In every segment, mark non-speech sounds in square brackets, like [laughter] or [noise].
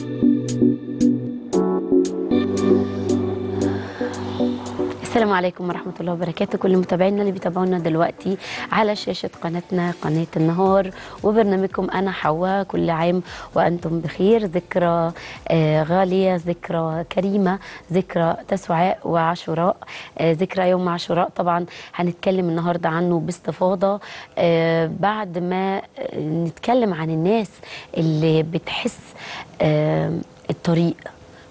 you. السلام عليكم ورحمة الله وبركاته. كل متابعينا اللي بيتابعونا دلوقتي على شاشة قناتنا قناة النهار. وبرنامجكم أنا حواء كل عام وأنتم بخير. ذكرى آه، غالية ذكرى كريمة ذكرى تسوعاء وعاشوراء آه، ذكرى يوم عاشوراء طبعا هنتكلم النهاردة عنه باستفاضة. آه، بعد ما نتكلم عن الناس اللي بتحس الطريق.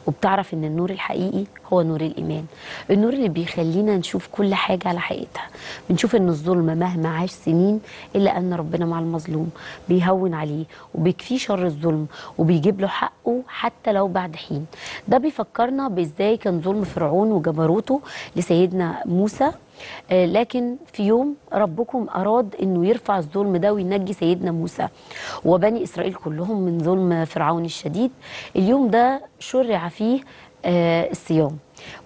وبتعرف إن النور الحقيقي هو نور الإيمان. النور اللي بيخلينا نشوف كل حاجة على حقيقتها. بنشوف إن الظلم مهما عاش سنين إلا أن ربنا مع المظلوم بيهون عليه وبيكفيه شر الظلم وبيجيب له حقه حتى لو بعد حين. ده بيفكرنا بإزاي كان ظلم فرعون وجبروته لسيدنا موسى لكن في يوم ربكم أراد أنه يرفع الظلم ده وينجي سيدنا موسى وبني إسرائيل كلهم من ظلم فرعون الشديد. اليوم ده شرع فيه آه، الصيام.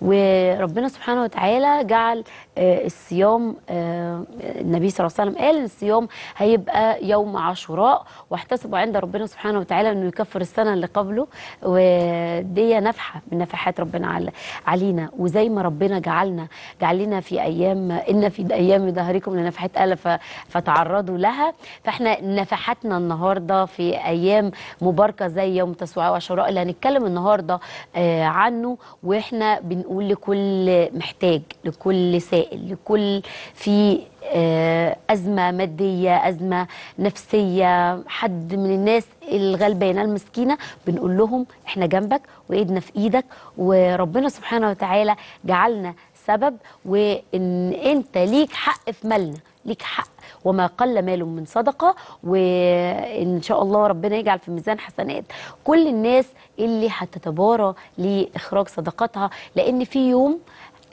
وربنا سبحانه وتعالى جعل آه، الصيام آه، النبي صلى الله عليه وسلم قال الصيام هيبقى يوم عاشوراء واحتسبوا عند ربنا سبحانه وتعالى إنه يكفر السنة اللي قبله. ودي نفحة من نفحات ربنا علينا. وزي ما ربنا جعلنا جعلنا في أيام إن في أيام دهركم لنفحات ألف فتعرضوا لها. فإحنا نفحاتنا النهارده في أيام مباركة زي يوم تسوعاء وعاشوراء اللي هنتكلم النهارده آه، عنه. وإحنا بنقول لكل محتاج لكل سائل لكل في آه، أزمة مادية أزمة نفسية. حد من الناس الغلبانة المسكينة بنقول لهم إحنا جنبك وإيدنا في إيدك وربنا سبحانه وتعالى جعلنا سبب وإن أنت ليك حق في مالنا ليك حق وما قل مال من صدقة وإن شاء الله ربنا يجعل في ميزان حسنات. كل الناس اللي هتتبارى لإخراج صدقاتها لأن في يوم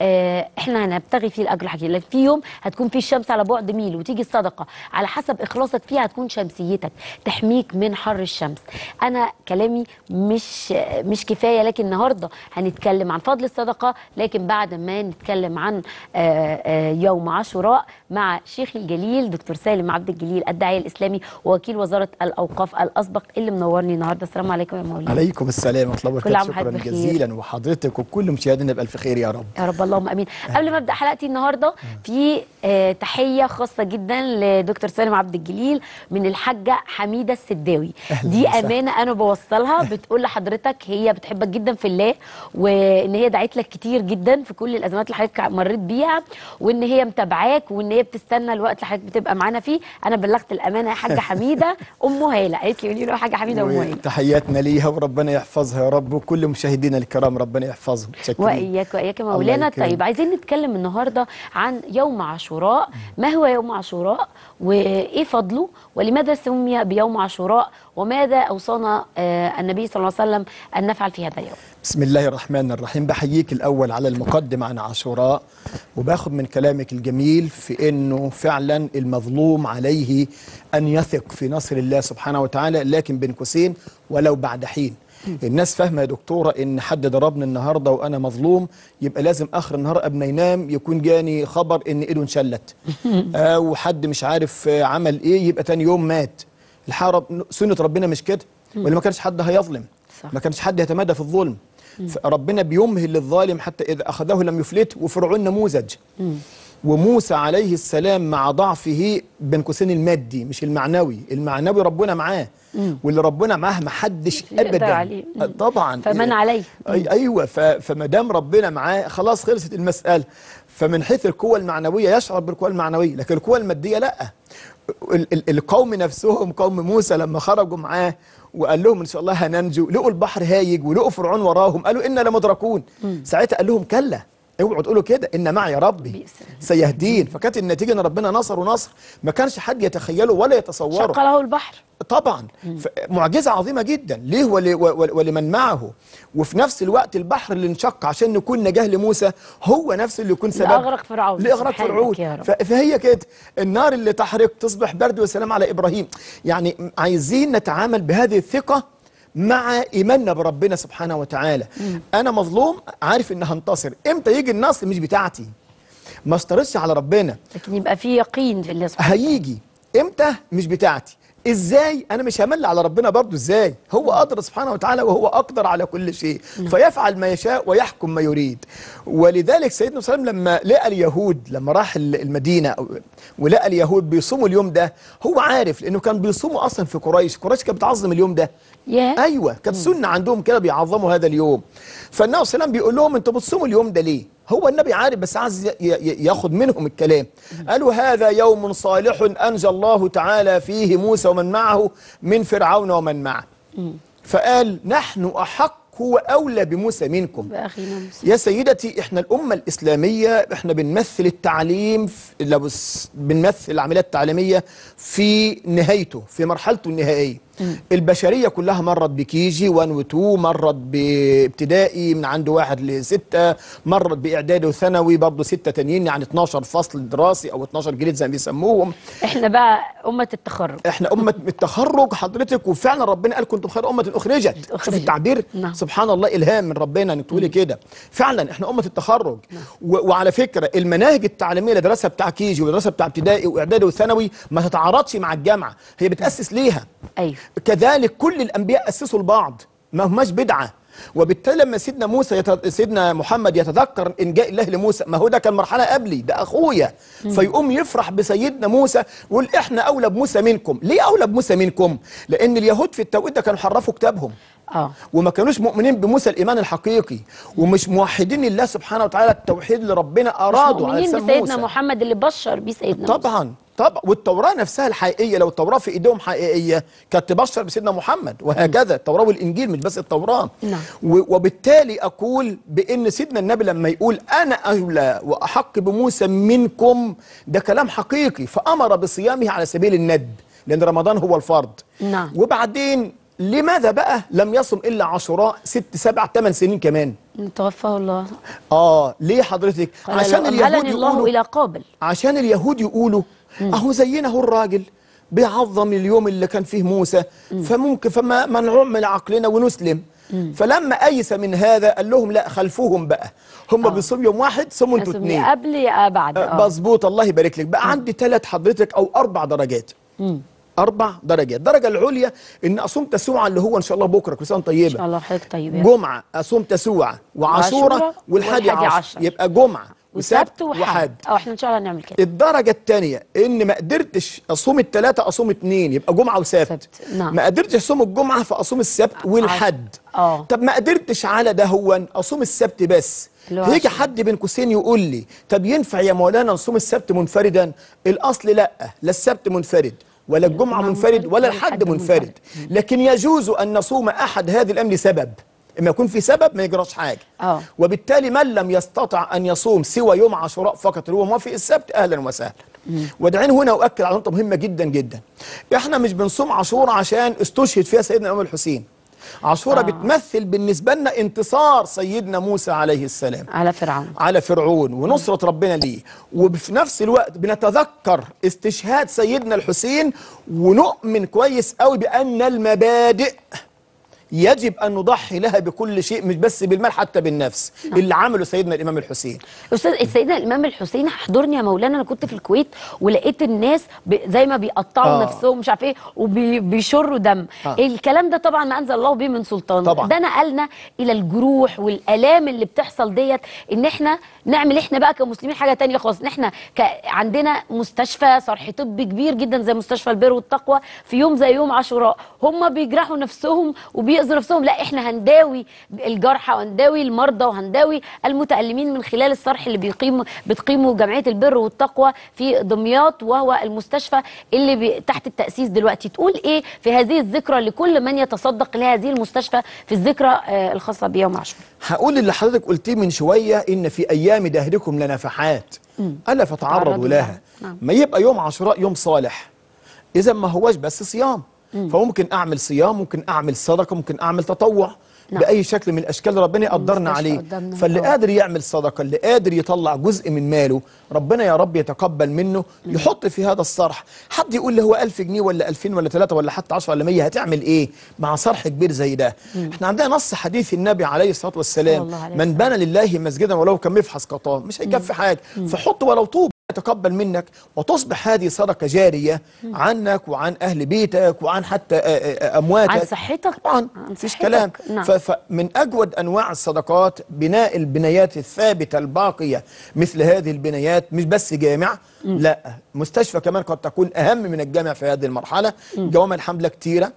إحنا هنبتغي فيه الأجر الحقيقي لكن في يوم هتكون فيه الشمس على بعد ميل وتيجي الصدقة. على حسب إخلاصك فيها هتكون شمسيتك. تحميك من حر الشمس. أنا كلامي مش مش كفاية لكن النهارده هنتكلم عن فضل الصدقة لكن بعد ما نتكلم عن آه، آه، يوم عاشوراء مع شيخ الجليل دكتور سالم عبد الجليل الداعية الإسلامي ووكيل وزارة الأوقاف الأسبق اللي منورني النهارده. السلام عليكم يا مولانا. عليكم السلام ورحمة الله وبركاته. شكرا. جزيلا وحضرتك وكل مشاهدينا بألف خير يا رب. يا رب. اللهم آمين. قبل ما أبدأ حلقتي النهارده في آه، تحية خاصة جدا لدكتور سالم عبد الجليل من الحاجة حميدة السداوي. دي. أمانة أنا بوصلها [laughs] بتقول لحضرتك هي بتحبك جدا في الله وإن هي دعت لك كتير جدا في كل الأزمات اللي حضرتك مريت بيها وإن هي متابعاك وإن هي بتستنى الوقت اللي حضرتك بتبقى معانا فيه. أنا بلغت الأمانة يا حاجة حميدة [laughs] ام هالة. قالت لي قولي له حاجة حميدة ام هالة. تحياتنا ليها وربنا يحفظها يا رب. وكل مشاهدينا الكرام ربنا يحفظهم. شكرا وإياك وإياك يا مولانا. طيب عايزين نتكلم النهارده عن يوم عاشوراء. ما هو يوم عاشوراء؟ وإيه فضله؟ ولماذا سمي بيوم عاشوراء؟ وماذا أوصانا آه، النبي صلى الله عليه وسلم أن نفعل في هذا اليوم؟ بسم الله الرحمن الرحيم. بحييك الأول على المقدمة عن عاشوراء وباخد من كلامك الجميل في أنه فعلا المظلوم عليه أن يثق في نصر الله سبحانه وتعالى لكن بين قوسين ولو بعد حين. الناس فاهمة يا دكتورة إن حد ضربني النهاردة وأنا مظلوم يبقى لازم آخر النهار قبل ما ينام يكون جاني خبر إن إيده انشلت. [laughs] آه وحد مش عارف عمل إيه يبقى تاني يوم مات. الحرب سنة ربنا مش كده. ولا ما كانش حد هيظلم. صح. ما كانش حد يتمادى في الظلم. ربنا بيمهل للظالم حتى إذا أخذه لم يفلت وفرعون نموذج. وموسى عليه السلام مع ضعفه بين قوسين المادي مش المعنوي. المعنوي ربنا معاه واللي ربنا معاه ما حدش يقدر ابدا. عليه. طبعا. فمن عليه. أي أيوه فما دام ربنا معاه خلاص خلصت المسألة. فمن حيث القوة المعنوية يشعر بالقوة المعنوية لكن القوة المادية لأ. ال- ال- القوم نفسهم قوم موسى لما خرجوا معاه وقال لهم إن شاء الله هننجو لقوا البحر هايج ولقوا فرعون وراهم قالوا إنا لمدركون. ساعتها قال لهم كلا. اوعوا تقولوا كده إن معي ربي. سيهدين. فكانت النتيجة إن ربنا نصر ونصر. ما كانش حد يتخيله ولا يتصوره. شق له البحر. طبعا. معجزة عظيمة جدا. ليه ول- ول- ولمن معه؟ وفي نفس الوقت البحر اللي انشق عشان يكون نجاة لموسى هو نفسه اللي يكون سبب لأغرق فرعون. سبحانك فرعون. فهي كده النار اللي تحرق تصبح برد وسلام على إبراهيم. يعني عايزين نتعامل بهذه الثقة مع إيماننا بربنا سبحانه وتعالى. أنا مظلوم عارف ان هنتصر إمتى يجي النصر مش بتاعتي؟ ما استرسش على ربنا. لكن يبقى في يقين في الله سبحانه هيجي. إمتى؟ مش بتاعتي. إزاي؟ أنا مش همل على ربنا برضو. إزاي؟ هو قادر سبحانه وتعالى وهو أقدر على كل شيء. فيفعل ما يشاء ويحكم ما يريد. ولذلك سيدنا صلى الله عليه وسلم لما لقى اليهود لما راح ال- المدينة ولقى اليهود بيصوموا اليوم ده هو عارف لأنه كان بيصوموا أصلا في قريش. قريش كانت بتعظم اليوم ده. ياه أيوه كانت سنة عندهم كده بيعظموا هذا اليوم. فالنبي صلى الله عليه وسلم بيقول لهم أنتوا بتصوموا اليوم ده ليه؟ هو النبي عارف بس عايز ياخد منهم الكلام. قالوا هذا يوم صالح انجى الله تعالى فيه موسى ومن معه من فرعون ومن معه. فقال نحن أحق وأولى بموسى منكم. موسى. يا سيدتي إحنا الأمة الإسلامية إحنا بنمثل التعليم بنمثل العمليات التعليمية في نهايته في مرحلته النهائية. البشرية كلها مرت بكيجي 1 و 2 مرت بابتدائي من عند واحد لستة مرت بإعدادي وثانوي برضه ستة تانيين يعني 12 فصل دراسي أو 12 جريد زي ما بيسموهم. إحنا بقى أمة التخرج. إحنا أمة التخرج حضرتك وفعلا ربنا قال كنتم خير أمة أخرجت. شوف. التعبير. نعم. سبحان الله إلهام من ربنا إنك تقولي كده. فعلا إحنا أمة التخرج. و- وعلى فكرة المناهج التعليمية اللي درسها بتاع كيجي ودرسها بتاع ابتدائي وإعدادي وثانوي ما تتعارضش مع الجامعة. هي بتأسس ليها. أيوه. كذلك كل الأنبياء أسسوا لبعض ما هماش بدعة. وبالتالي لما سيدنا موسى يت... سيدنا محمد يتذكر ان جاء الله لموسى ما هو ده كان مرحلة قبلي ده أخويا. فيقوم يفرح بسيدنا موسى ويقول إحنا أولى بموسى منكم. ليه أولى بموسى منكم؟ لأن اليهود في التوقيت ده كانوا حرفوا كتابهم. آه. وما كانوش مؤمنين بموسى الإيمان الحقيقي. ومش موحدين الله سبحانه وتعالى التوحيد اللي ربنا أرادوا على مؤمنين لسان بسيدنا موسى. محمد اللي بشر بيه سيدنا موسى. طبعا طبعا والتوراة نفسها الحقيقية لو التوراة في إيديهم حقيقية كانت تبشر بسيدنا محمد وهكذا. التوراة والإنجيل مش بس التوراة. نعم. وبالتالي أقول بإن سيدنا النبي لما يقول أنا اولى وأحق بموسى منكم ده كلام حقيقي. فأمر بصيامه على سبيل الندب لأن رمضان هو الفرض. نعم. وبعدين لماذا بقى لم يصم إلا عاشوراء ست سبع ثمان سنين كمان؟ توفاه الله. آه ليه حضرتك؟ عشان اليهود أمهلني الله يقولوا إلى قابل. عشان اليهود يقولوا أهو زينا هو الراجل بيعظم اليوم اللي كان فيه موسى. فممكن فما ما نعمل عقلنا ونسلم. فلما أيس من هذا قال لهم لا خلفوهم بقى. هم بيصوموا يوم واحد صوموا أنتوا اثنين قبل يا بعد. آه مظبوط الله يبارك لك. بقى عندي ثلاث حضرتك أو أربع درجات. أربع درجات. الدرجه العليا إن اصوم تسوعا اللي هو إن شاء الله بكرة كل سنه وأنت إن طيبه شاء الله حضرتك طيب يا جمعة اصوم تسوعا وعاشورة وعاشورة والحادي والحادي عشر. عشر. يبقى جمعة. وسبت وحد. آه إحنا إن شاء الله نعمل كده. الدرجة الثانية إن ما قدرتش أصوم الثلاثة أصوم اثنين يبقى جمعة وسبت. سبت، نعم. ما قدرتش أصوم الجمعة فأصوم السبت والحد. آه. طب ما قدرتش على ده هو أصوم السبت بس. هيجي حد بين قوسين يقول لي طب ينفع يا مولانا نصوم السبت منفردا؟ الأصل لأ لا السبت منفرد ولا الجمعة الجمعة منفرد ولا الحد منفرد. لكن يجوز أن نصوم أحد هذه الأيام لسبب. إما يكون في سبب ما يجراش حاجة. آه. وبالتالي من لم يستطع أن يصوم سوى يوم عاشوراء فقط اللي هو موافق السبت أهلا وسهلا. ودعين هنا أؤكد على نقطة مهمة جدا جدا. إحنا مش بنصوم عاشوراء عشان استشهد فيها سيدنا الامام الحسين. عاشوراء آه. بتمثل بالنسبة لنا انتصار سيدنا موسى عليه السلام. على فرعون. على فرعون ونصرة ربنا ليه. وفي نفس الوقت بنتذكر استشهاد سيدنا الحسين ونؤمن كويس قوي بأن المبادئ يجب أن نضحي لها بكل شيء مش بس بالمال حتى بالنفس اللي عمله سيدنا الإمام الحسين أستاذ سيدنا الإمام الحسين حضرني يا مولانا أنا كنت في الكويت ولقيت الناس. زي ما بيقطعوا آه. نفسهم مش عارف إيه وبيشروا دم آه. الكلام ده طبعا ما أنزل الله به من سلطان طبعا. ده نقلنا إلى الجروح والألام اللي بتحصل ديت إن إحنا نعمل إحنا بقى كمسلمين حاجة تانية خالص إن إحنا ك... عندنا مستشفى صرح طبي كبير جدا زي مستشفى البر والتقوى في يوم زي يوم عاشوراء هم بيجرحوا نفسهم وبيأذوا نفسهم لا إحنا هنداوي الجرحى وهنداوي المرضى وهنداوي المتألمين من خلال الصرح اللي بيقيم بتقيمه جمعية البر والتقوى في دمياط وهو المستشفى اللي بي تحت التأسيس دلوقتي. تقول إيه في هذه الذكرى لكل من يتصدق لهذه المستشفى في الذكرى آه، الخاصة بيوم عاشوراء هقول اللي حضرتك قلتيه من شوية إن في أيام دهركم لنفحات ألا فتعرضوا تعرضوا لها. لها. نعم. ما يبقى يوم عاشوراء يوم صالح. إذا ما هوش بس صيام. فممكن أعمل صيام ممكن أعمل صدقة ممكن أعمل تطوع نعم. بأي شكل من الأشكال ربنا يقدرنا عليه. قدامنا. فاللي آه. قادر يعمل صدقة اللي قادر يطلع جزء من ماله ربنا يا رب يتقبل منه يحط في هذا الصرح. حد يقول لي هو 1000 جنيه ولا 2000 ولا 3 ولا حتى 10 ولا 100 هتعمل إيه؟ مع صرح كبير زي ده. إحنا عندنا نص حديث النبي عليه الصلاة صلى والسلام عليه من. بنى لله مسجدا ولو كان مفحص قطاه مش هيكفي حاجة. فحط ولو طوب. يتقبل منك وتصبح هذه صدقة جارية عنك وعن أهل بيتك وعن حتى آه، آه، أمواتك. عن صحتك؟ طبعا عن مفيش. كلام. نعم. فمن أجود أنواع الصدقات بناء البنايات الثابتة الباقية مثل هذه البنايات مش بس جامع لا مستشفى كمان قد تكون أهم من الجامع في هذه المرحلة. جوامع الحمد لله كتيرة.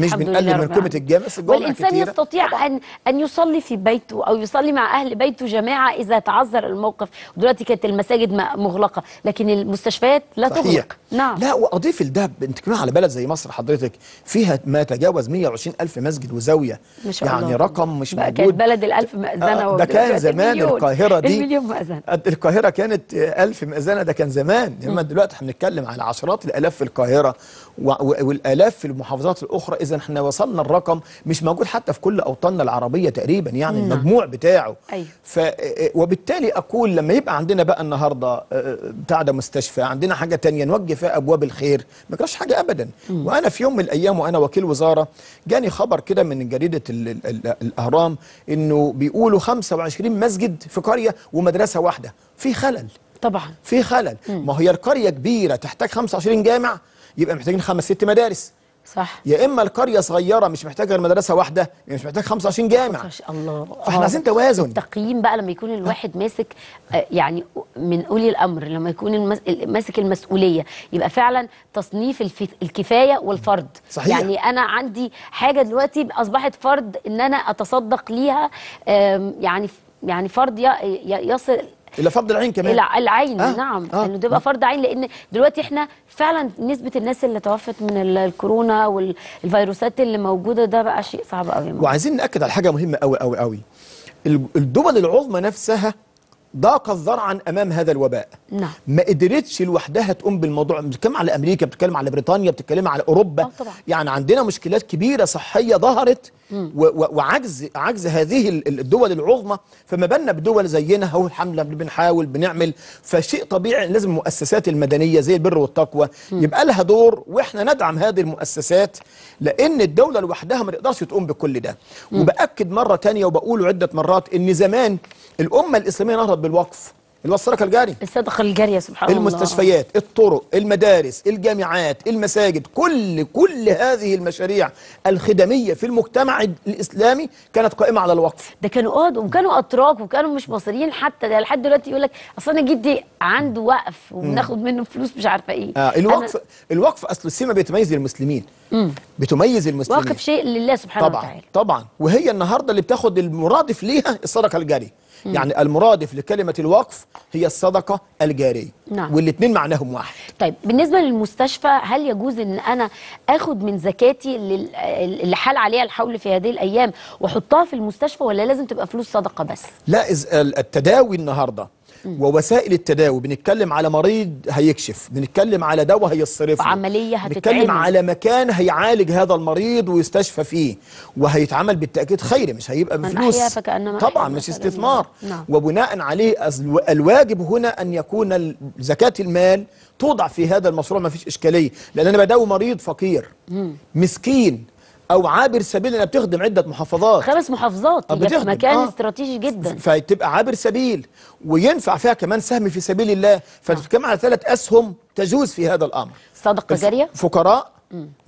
مش بنقلل من العالمين. الجامع بس والإنسان كتيرة يستطيع أن أن يصلي في بيته أو يصلي مع أهل بيته جماعة إذا تعذر الموقف. ودلوقتي كانت المساجد م- مغلقة لكن المستشفيات لا صحيح. تغلق. نعم. لا وأضيف لده أنت كمان على بلد زي مصر حضرتك فيها ما تجاوز 120 ألف مسجد وزاوية. ما شاء يعني الله. رقم مش بقى موجود. كانت بلد الألف مأذنة آه، ده كان زمان المليون. القاهرة دي. المليون مأذنة. القاهرة كانت آه، ألف مأذنة. ده كان زمان. إنما دلوقتي إحنا بنتكلم على عشرات الألاف في القاهرة والألاف في المحافظات الأخرى. اذا إحنا وصلنا الرقم مش موجود حتى في كل أوطاننا العربية تقريبا يعني نعم. المجموع بتاعه. أيوه. ف وبالتالي أقول لما يبقى عندنا بقى النهارده آه، بتاع ده مستشفى عندنا حاجة تانية نوجه فيها أبواب الخير ما جراش حاجة ابدا. وأنا في يوم من الأيام وأنا وكيل وزارة جاني خبر كده من جريدة ال ال ال الأهرام إنه بيقولوا 25 مسجد في قرية ومدرسة واحدة. في خلل. طبعا. في خلل. ما هي القرية كبيرة تحتاج 25 جامع يبقى محتاجين خمس ست مدارس. صح يا إما القرية صغيرة مش محتاجة غير مدرسة واحدة يبقى مش محتاج 25 جامع ما شاء الله فإحنا آه. عايزين توازن. التقييم بقى لما يكون الواحد ماسك آه، يعني من اولي الأمر لما يكون. ماسك المسؤولية يبقى فعلا تصنيف. الكفاية والفرض صحيح. يعني أنا عندي حاجة دلوقتي أصبحت فرض إن أنا أتصدق ليها يعني يعني. ي... يصل إلى فرض العين كمان. الع- العين آه، نعم. آه. إنه ده يبقى فرض عين لأن دلوقتي إحنا فعلا نسبة الناس اللي توفت من ال- الكورونا والفيروسات اللي موجودة ده بقى شيء صعب قوي وعايزين نأكد على حاجة مهمة قوي قوي قوي الدول العظمى نفسها ضاقت ذرعا أمام هذا الوباء. نعم. ما قدرتش لوحدها تقوم بالموضوع. بتتكلم على أمريكا بتتكلم على بريطانيا بتتكلم على أوروبا. آه طبعا. يعني عندنا مشكلات كبيرة صحية ظهرت و و وعجز عجز هذه ال- ال- الدول العظمى. فما بالنا بدول زينا اهو الحمد لله بنحاول بنعمل. فشيء طبيعي لازم المؤسسات المدنية زي البر والتقوى يبقى لها دور وإحنا ندعم هذه المؤسسات. لأن الدولة لوحدها ما تقدرش تقوم بكل ده. وبأكد مرة تانية وبقوله عدة مرات إن زمان الأمة الإسلامية نهضت بالوقف. اللي هو الصدقه الجاري الصدقه الجاريه سبحان الله. المستشفيات الطرق المدارس الجامعات المساجد كل كل هذه المشاريع الخدمية في المجتمع الإسلامي كانت قائمة على الوقف. ده كانوا آه وكانوا أتراك وكانوا مش مصريين حتى ده. لحد دلوقتي يقول لك أصل أنا جدي عنده وقف وبناخد منه فلوس مش عارفة إيه. آه الوقف أنا الوقف أصل السمه بتميز المسلمين. بتميز المسلمين. واقف شيء لله سبحانه طبعا وتعالى. طبعا. وهي النهارده اللي بتاخد المرادف ليها الصدقه الجاريه يعني المرادف لكلمه الوقف هي الصدقة الجارية نعم. والاثنين معناهم واحد. طيب بالنسبة للمستشفى هل يجوز إن أنا آخد من زكاتي لل- اللي حال عليها الحول في هذه الأيام وأحطها في المستشفى ولا لازم تبقى فلوس صدقة بس؟ لا التداوي النهارده ووسائل التداوي بنتكلم على مريض هيكشف بنتكلم على دواء هيصرف له. وعملية بنتكلم هتتعمل. على مكان هيعالج هذا المريض ويستشفى فيه وهيتعمل بالتأكيد خيري مش هيبقى بفلوس طبعا مش. استثمار نعم. وبناء عليه الواجب هنا أن يكون زكاة المال توضع في هذا المشروع ما فيش إشكالية لأن أنا بداوي مريض فقير مسكين أو عابر سبيل أنا بتخدم عدة محافظات. خمس محافظات آه، هي في بتخدم. مكان آه. استراتيجي جدا. فتبقى عابر سبيل وينفع فيها كمان سهم في سبيل الله. فتتكلم على ثلاث أسهم تجوز في هذا الأمر. صدقه جارية؟ فقراء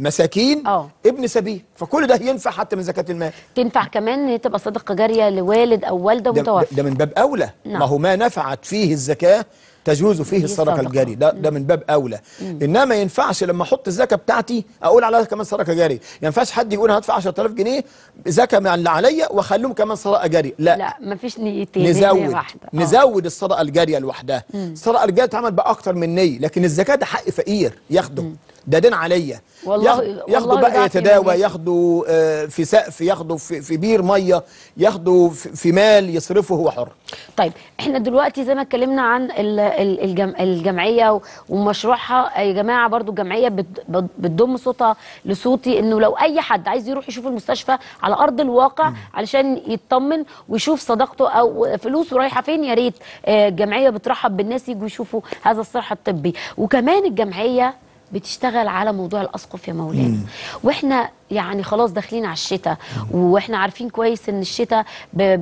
مساكين آه. ابن سبيل. فكل ده ينفع حتى من زكاة المال. تنفع كمان إن تبقى صدقه جارية لوالد أو والدة ده, متوفى. ده من باب أولى. نعم. ما هو ما نفعت فيه الزكاة تجوز فيه الصدقة الصدقة. الجارية. ده ده من باب أولى. إنما ما ينفعش لما أحط الزكاة بتاعتي أقول عليها كمان صدقة جارية. ما ينفعش حد يقول أنا هدفع 10000 جنيه زكاة من اللي عليا وأخليهم كمان صدقة جارية. لا, لا مفيش نيتين نزود. واحدة. آه. نزود الصدقة الجارية لوحدها. الصدقة الجارية تعمل بأكتر من نية لكن الزكاة ده حق فقير ياخده. ده دين عليا. والله- ياخد- والله ياخدوا بقى يتداوى. ياخدوا آه، في سقف ياخدوا في, في بير مية ياخدوا في, مال يصرفه هو حر. طيب إحنا دلوقتي زي ما اتكلمنا عن ال- ال- الجم الجمعية ومشروعها يا جماعة برضو الجمعية بت- بت- بتضم صوتها لصوتي انه لو اي حد عايز يروح يشوف المستشفى على ارض الواقع علشان يطمن ويشوف صداقته أو فلوسه رايحه فين يا ريت آه، الجمعية بترحب بالناس يجوا يشوفوا هذا الصرح الطبي. وكمان الجمعية بتشتغل على موضوع الأسقف يا مولانا. وإحنا يعني خلاص داخلين على الشتاء وإحنا عارفين كويس إن الشتاء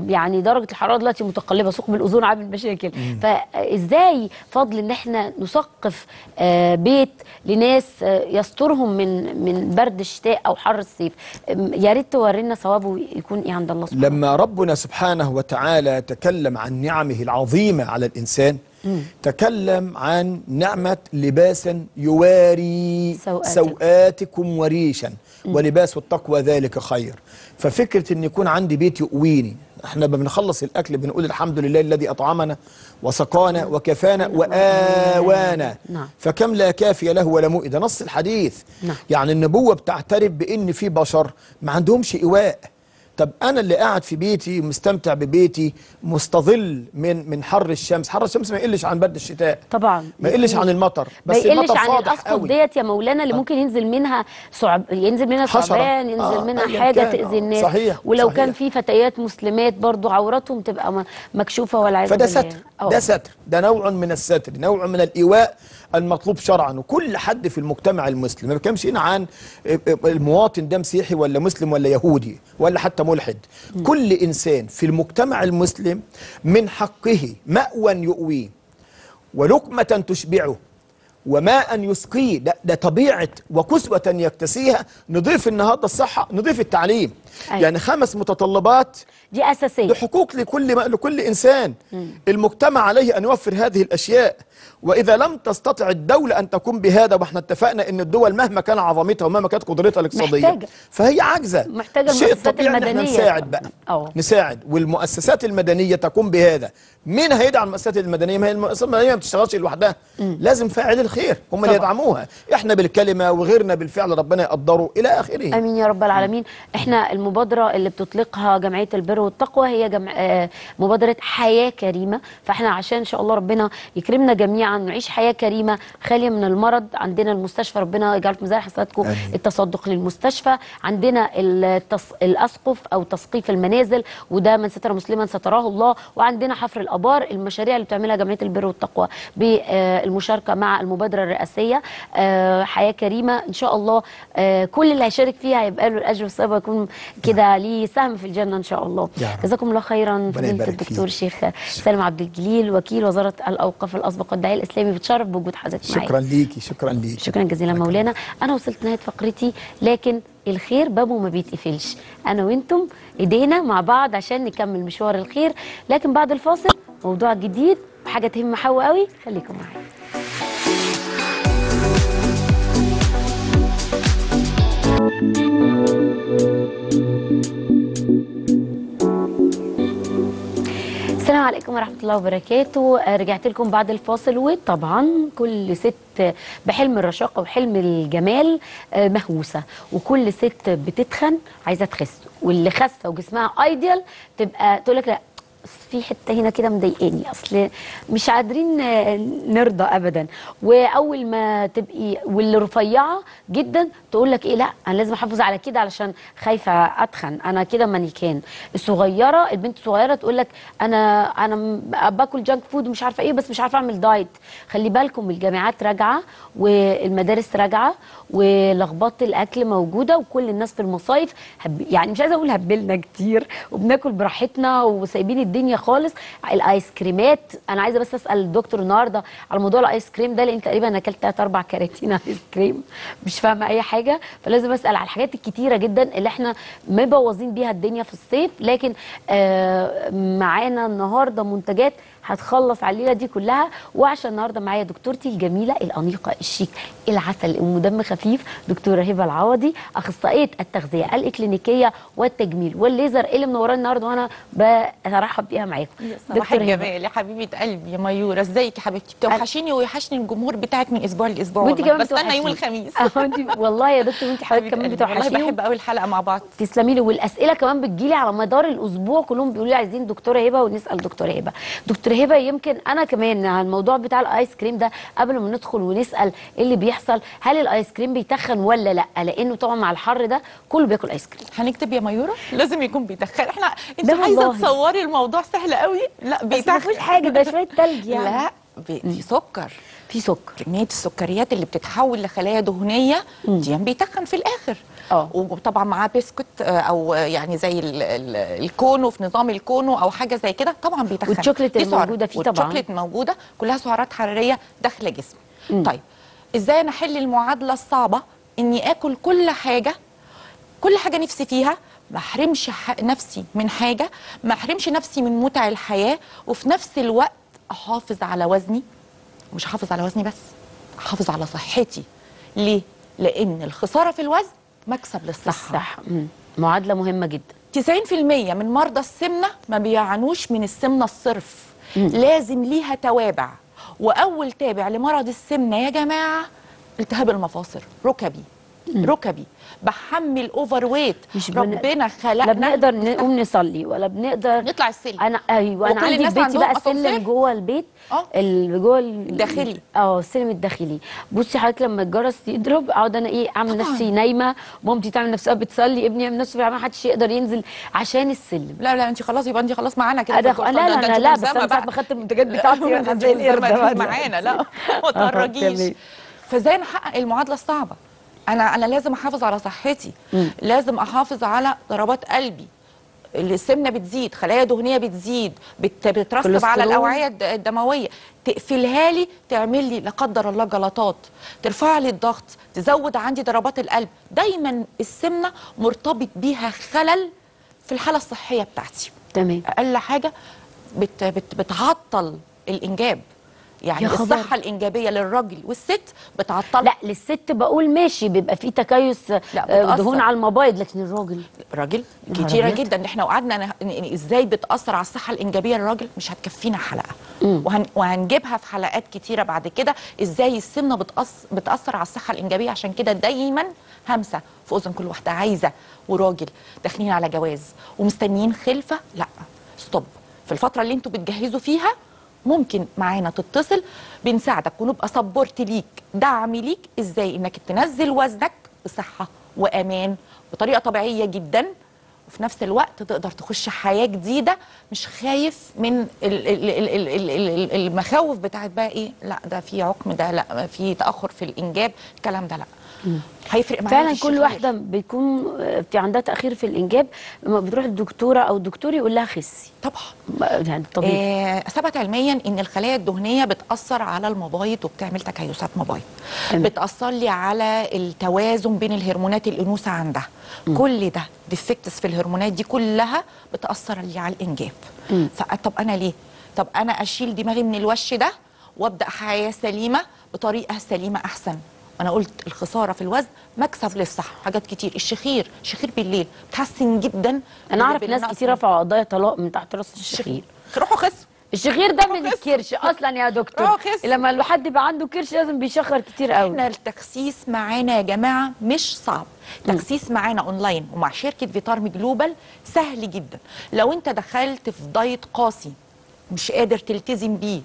يعني درجة الحرارة دلوقتي متقلبة ثقب الاوزون عامل مشاكل. فإزاي فضل إن إحنا نثقف آه، بيت لناس آه، يسترهم من من برد الشتاء أو حر الصيف؟ يا ريت تورينا ثوابه يكون إيه عند الله سبحانه لما ربنا سبحانه وتعالى تكلم عن نعمه العظيمة على تكلم عن نعمة لباس يواري سوآتك. سوآتكم وريشا. ولباس التقوى ذلك خير. ففكرة إن يكون عندي بيت يؤويني. إحنا بنخلص الأكل بنقول الحمد لله الذي أطعمنا وسقانا وكفانا وآوانا. نعم. فكم لا كافي له ولا مؤي ده نص الحديث. نعم. يعني النبوة بتعترف بإن في بشر ما عندهمش إيواء. طب أنا اللي قاعد في بيتي مستمتع ببيتي مستظل من من حر الشمس حر الشمس ما يقلش عن برد الشتاء طبعا ما يقلش عن المطر ما بس يقلش المطر عن قوي ديت يا مولانا اللي ممكن ينزل منها صعب ينزل منها. ثعبان ينزل آه، منها أيا حاجة. تأذي آه، الناس صحيح، ولو صحيح. كان في فتيات مسلمات برضو عوراتهم تبقى مكشوفة والعياذ فده بالله ستر آه. ده ستر ده نوع من الستر نوع من الإيواء المطلوب شرعا وكل حد في المجتمع المسلم ما بكلمش هنا عن المواطن ده مسيحي ولا مسلم ولا يهودي ولا حتى ملحد. كل إنسان في المجتمع المسلم من حقه مأوى يؤويه ولقمة تشبعه وماء يسقيه. ده, ده طبيعة وكسوة يكتسيها. نضيف النهاردة الصحة نضيف التعليم. أيوة. يعني خمس متطلبات دي أساسية. ده حقوق لكل لكل إنسان. المجتمع عليه أن يوفر هذه الأشياء. وإذا لم تستطع الدولة أن تقوم بهذا وإحنا اتفقنا إن الدول مهما كان عظمتها ومهما كانت قدرتها الاقتصادية محتاجة. فهي عاجزة محتاجة الشيء المؤسسات الطبيعي إن إحنا المدنية. نساعد بقى أه. نساعد والمؤسسات المدنية تقوم بهذا مين هيدعم المؤسسات المدنية؟ ما هي المؤسسات المدنية ما بتشتغلش لوحدها. لازم فاعل الخير. هم اللي. يدعموها. إحنا بالكلمة وغيرنا بالفعل ربنا يقدره إلى آخره. آمين يا رب العالمين. إحنا المبادرة اللي بتطلقها جمعية البر والتقوى هي جمع... آه، مبادرة حياة كريمة. فإحنا عشان إن شاء الله ربنا يكرمنا جميعا نعيش حياة كريمة خالية من المرض. عندنا المستشفى ربنا يجعل في ميزان حسناتكم. التصدق للمستشفى. عندنا التص... الأسقف أو تسقيف المنازل وده من ستر مسلما ستراه الله. وعندنا حفر الابار المشاريع اللي بتعملها جمعية البر والتقوى بالمشاركة مع المبادرة الرئاسية. آه، حياة كريمة. إن شاء الله آه، كل اللي هيشارك فيها هيبقى له الأجر والثواب ويكون كده ليه سهم في الجنة إن شاء الله. جزاكم الله خيرا. فضيلة الدكتور. شيخ سالم عبد الجليل وكيل وزارة الأوقاف الأسبق والداعيه الإسلامي بتشرف بوجود حضرتك معايا شكرا ليكي شكرا ليكي. شكرا جزيلا. مولانا. أنا وصلت نهاية فقرتي لكن الخير بابه ما بيتقفلش. أنا وأنتم إيدينا مع بعض عشان نكمل مشوار الخير. لكن بعد الفاصل موضوع جديد وحاجه تهم حواء قوي خليكم معايا. عليكم ورحمة الله وبركاته. رجعت لكم بعد الفاصل وطبعا كل ست بحلم الرشاقة وحلم الجمال آه، مهووسة. وكل ست بتتخن عايزة تخس واللي خاسة وجسمها ايديال تبقى تقول لك لا في حتة هنا كده مضايقاني. أصل مش قادرين نرضى ابدا. وأول ما تبقي واللي رفيعه جدا تقول لك إيه لا أنا لازم أحافظ على كده علشان خايفة أتخن. أنا كده مانيكان. الصغيرة البنت الصغيرة تقول لك أنا أنا باكل junk food ومش عارفة إيه بس مش عارفة أعمل diet خلي بالكم الجامعات راجعة والمدارس راجعة ولخبطة الأكل موجودة وكل الناس في المصايف. يعني مش عايزة أقول هبلنا كتير وبناكل براحتنا وسايبين الدنيا خالص. الآيس كريمات. أنا عايزة بس أسأل الدكتور النهارده على موضوع الآيس كريم ده لأن تقريبا أنا أكلت ثلاث أربع كراتين آيس كريم. مش فاهمة أي حاجة. فلازم أسأل على الحاجات الكتيرة جدا اللي إحنا مبوظين بيها الدنيا في الصيف. لكن آه معانا النهارده منتجات هتخلص على الليلة دي كلها. وعشان النهارده معايا دكتورتي الجميلة الأنيقة الشيك العسل ام دم خفيف دكتوره هبه العوضي أخصائية التغذية الإكلينيكية والتجميل والليزر اللي منورانا النهارده وأنا برحب بيها معاكم. هبة. الجمال يا حبيبة قلبي يا ميورة. إزيك يا حبيبتي؟ بتوحشيني ويوحشني الجمهور بتاعك من أسبوع لأسبوع وانت. كمان بس أنا يوم بتوحشيني. الخميس [laughs] والله يا دكتور وانت حضرتك كمان قلبي، والله بتوحشيني. بحب قوي الحلقة مع بعض. تسلمي لي والأسئلة كمان بتجيلي على مدار الأسبوع. كلهم بيقولوا لي عايزين دكتوره هبه ونسأل دكتوره هبه دكتوره هبه يمكن أنا كمان على الموضوع بتاع الآيس كريم ده قبل ما ندخل ونسأل إيه اللي بيحصل هل الآيس كريم بيتخن ولا لأ؟ لأنه طبعا مع الحر ده كله بياكل آيس كريم. هنكتب يا ميورة؟ لازم يكون بيتخن. إحنا أنت عايزة. تصوري الموضوع سهل قوي؟ لأ بس ما بيتخن. فيهوش حاجة ده شوية تلج يعني. لأ بي- في سكر. في سكر. كمية السكريات اللي بتتحول لخلايا دهنية دي بيتخن في الآخر. آه. وطبعا معاه بسكوت آه، أو يعني زي ال- ال- الكونو في نظام الكونو أو حاجة زي كده طبعا بيتخن. والشوكليت. الموجودة فيه طبعاً. والشوكليت موجودة كلها سعرات حرارية داخلة جسمي. طيب إزاي أنا احل المعادلة الصعبة؟ إني آكل كل حاجة كل حاجة نفسي فيها ما أحرمش نفسي من حاجة ما أحرمش نفسي من متع الحياة وفي نفس الوقت أحافظ على وزني. مش أحافظ على وزني بس أحافظ على صحتي. ليه؟ لأن الخسارة في الوزن مكسب للصحة. صح. مم. معادلة مهمة جدا. 90% من مرضى السمنة ما بيعانوش من السمنة الصرف. لازم ليها توابع. وأول تابع لمرض السمنة يا جماعة التهاب المفاصل ركبي. ركبي. بحمل اوفر ويت مش بن- ربنا خلقنا لا بنقدر نقوم نصلي ولا بنقدر نطلع السلم أنا أيوه أنا عندي في بيتي بقى؟ سلم جوه البيت آه. اللي جوه ال- الداخلي. آه السلم الداخلي بصي حضرتك لما الجرس يضرب أقعد أنا إيه أعمل. نفسي نايمة مامتي تعمل نفسها بتصلي ابني يعمل نفسه ما حدش يقدر ينزل عشان السلم لا لا انت خلاص يبقى انت خلاص معانا كده. لا، لا، لا، بس ساعة بقى. [laughs] ما خدت المنتجات بتاعتي زي القرد. معانا لا [laughs] ما. تهرجيش فازاي نحقق المعادلة الصعبة أنا أنا لازم أحافظ على صحتي. لازم أحافظ على ضربات قلبي. السمنة بتزيد خلايا دهنية بتزيد بت- بترسب على. الأوعية الد- الدموية. تقفلها لي تعمل لي لا قدر الله جلطات. ترفع لي الضغط تزود عندي ضربات القلب. دايما السمنة مرتبط بيها خلل في الحالة الصحية بتاعتي. تمام. أقل حاجة بت بت بتعطل الإنجاب. يعني. الصحة الإنجابية للراجل والست بتعطل لا للست بقول ماشي بيبقى في تكيس آه،. دهون على المبايض لكن الراجل الراجل نهار كتيرة. جدا. إحنا وقعدنا إزاي بتأثر على الصحة الإنجابية للراجل؟ مش هتكفينا حلقة. وهن وهنجيبها في حلقات كتيرة بعد كده. إزاي السمنة بتأث بتأثر على الصحة الإنجابية؟ عشان كده دايما همسة في أذن كل واحدة عايزة وراجل داخلين على جواز ومستنيين خلفة. لا stop في الفترة اللي أنتوا بتجهزوا فيها ممكن معانا تتصل بنساعدك ونبقى support ليك دعم ليك إزاي إنك تنزل وزنك بصحة وأمان بطريقة طبيعية جدا. وفي نفس الوقت تقدر تخش حياة جديدة مش خايف من ال- ال- ال- ال- ال- ال- ال- المخاوف بتاعت بقى إيه لأ ده في عقم ده لأ في تأخر في الإنجاب الكلام ده لأ. هيفرق معايا فعلا كل. واحدة بيكون آه، في عندها تأخير في الإنجاب لما بتروح للدكتوره أو الدكتور يقول لها خسي. طبعا. يعني طبيعي. آه، ثبت علميا إن الخلايا الدهنية بتأثر على المبايض وبتعمل تكيسات مبايض. بتأثر لي على التوازن بين الهرمونات الانوثه عندها. كل ده ديفكتس في الهرمونات دي كلها بتأثر لي على الإنجاب. فطب أنا ليه؟ طب أنا أشيل دماغي من الوش ده وأبدأ حياة سليمة بطريقة سليمة أحسن. أنا قلت الخسارة في الوزن مكسب للصحة حاجات كتير. الشخير شخير بالليل بتحسن جدا. أنا أعرف ناس كتير رفعوا قضايا طلاق من تحت راس الشخير. روحوا خسوا الشخير ده من الكرش أصلا يا دكتور. لما الواحد يبقى عنده كرش لازم بيشخر كتير قوي. إحنا التخسيس معانا يا جماعة مش صعب. تخسيس معانا أونلاين ومع شركة فيتارم جلوبال سهل جدا. لو أنت دخلت في diet قاسي مش قادر تلتزم بيه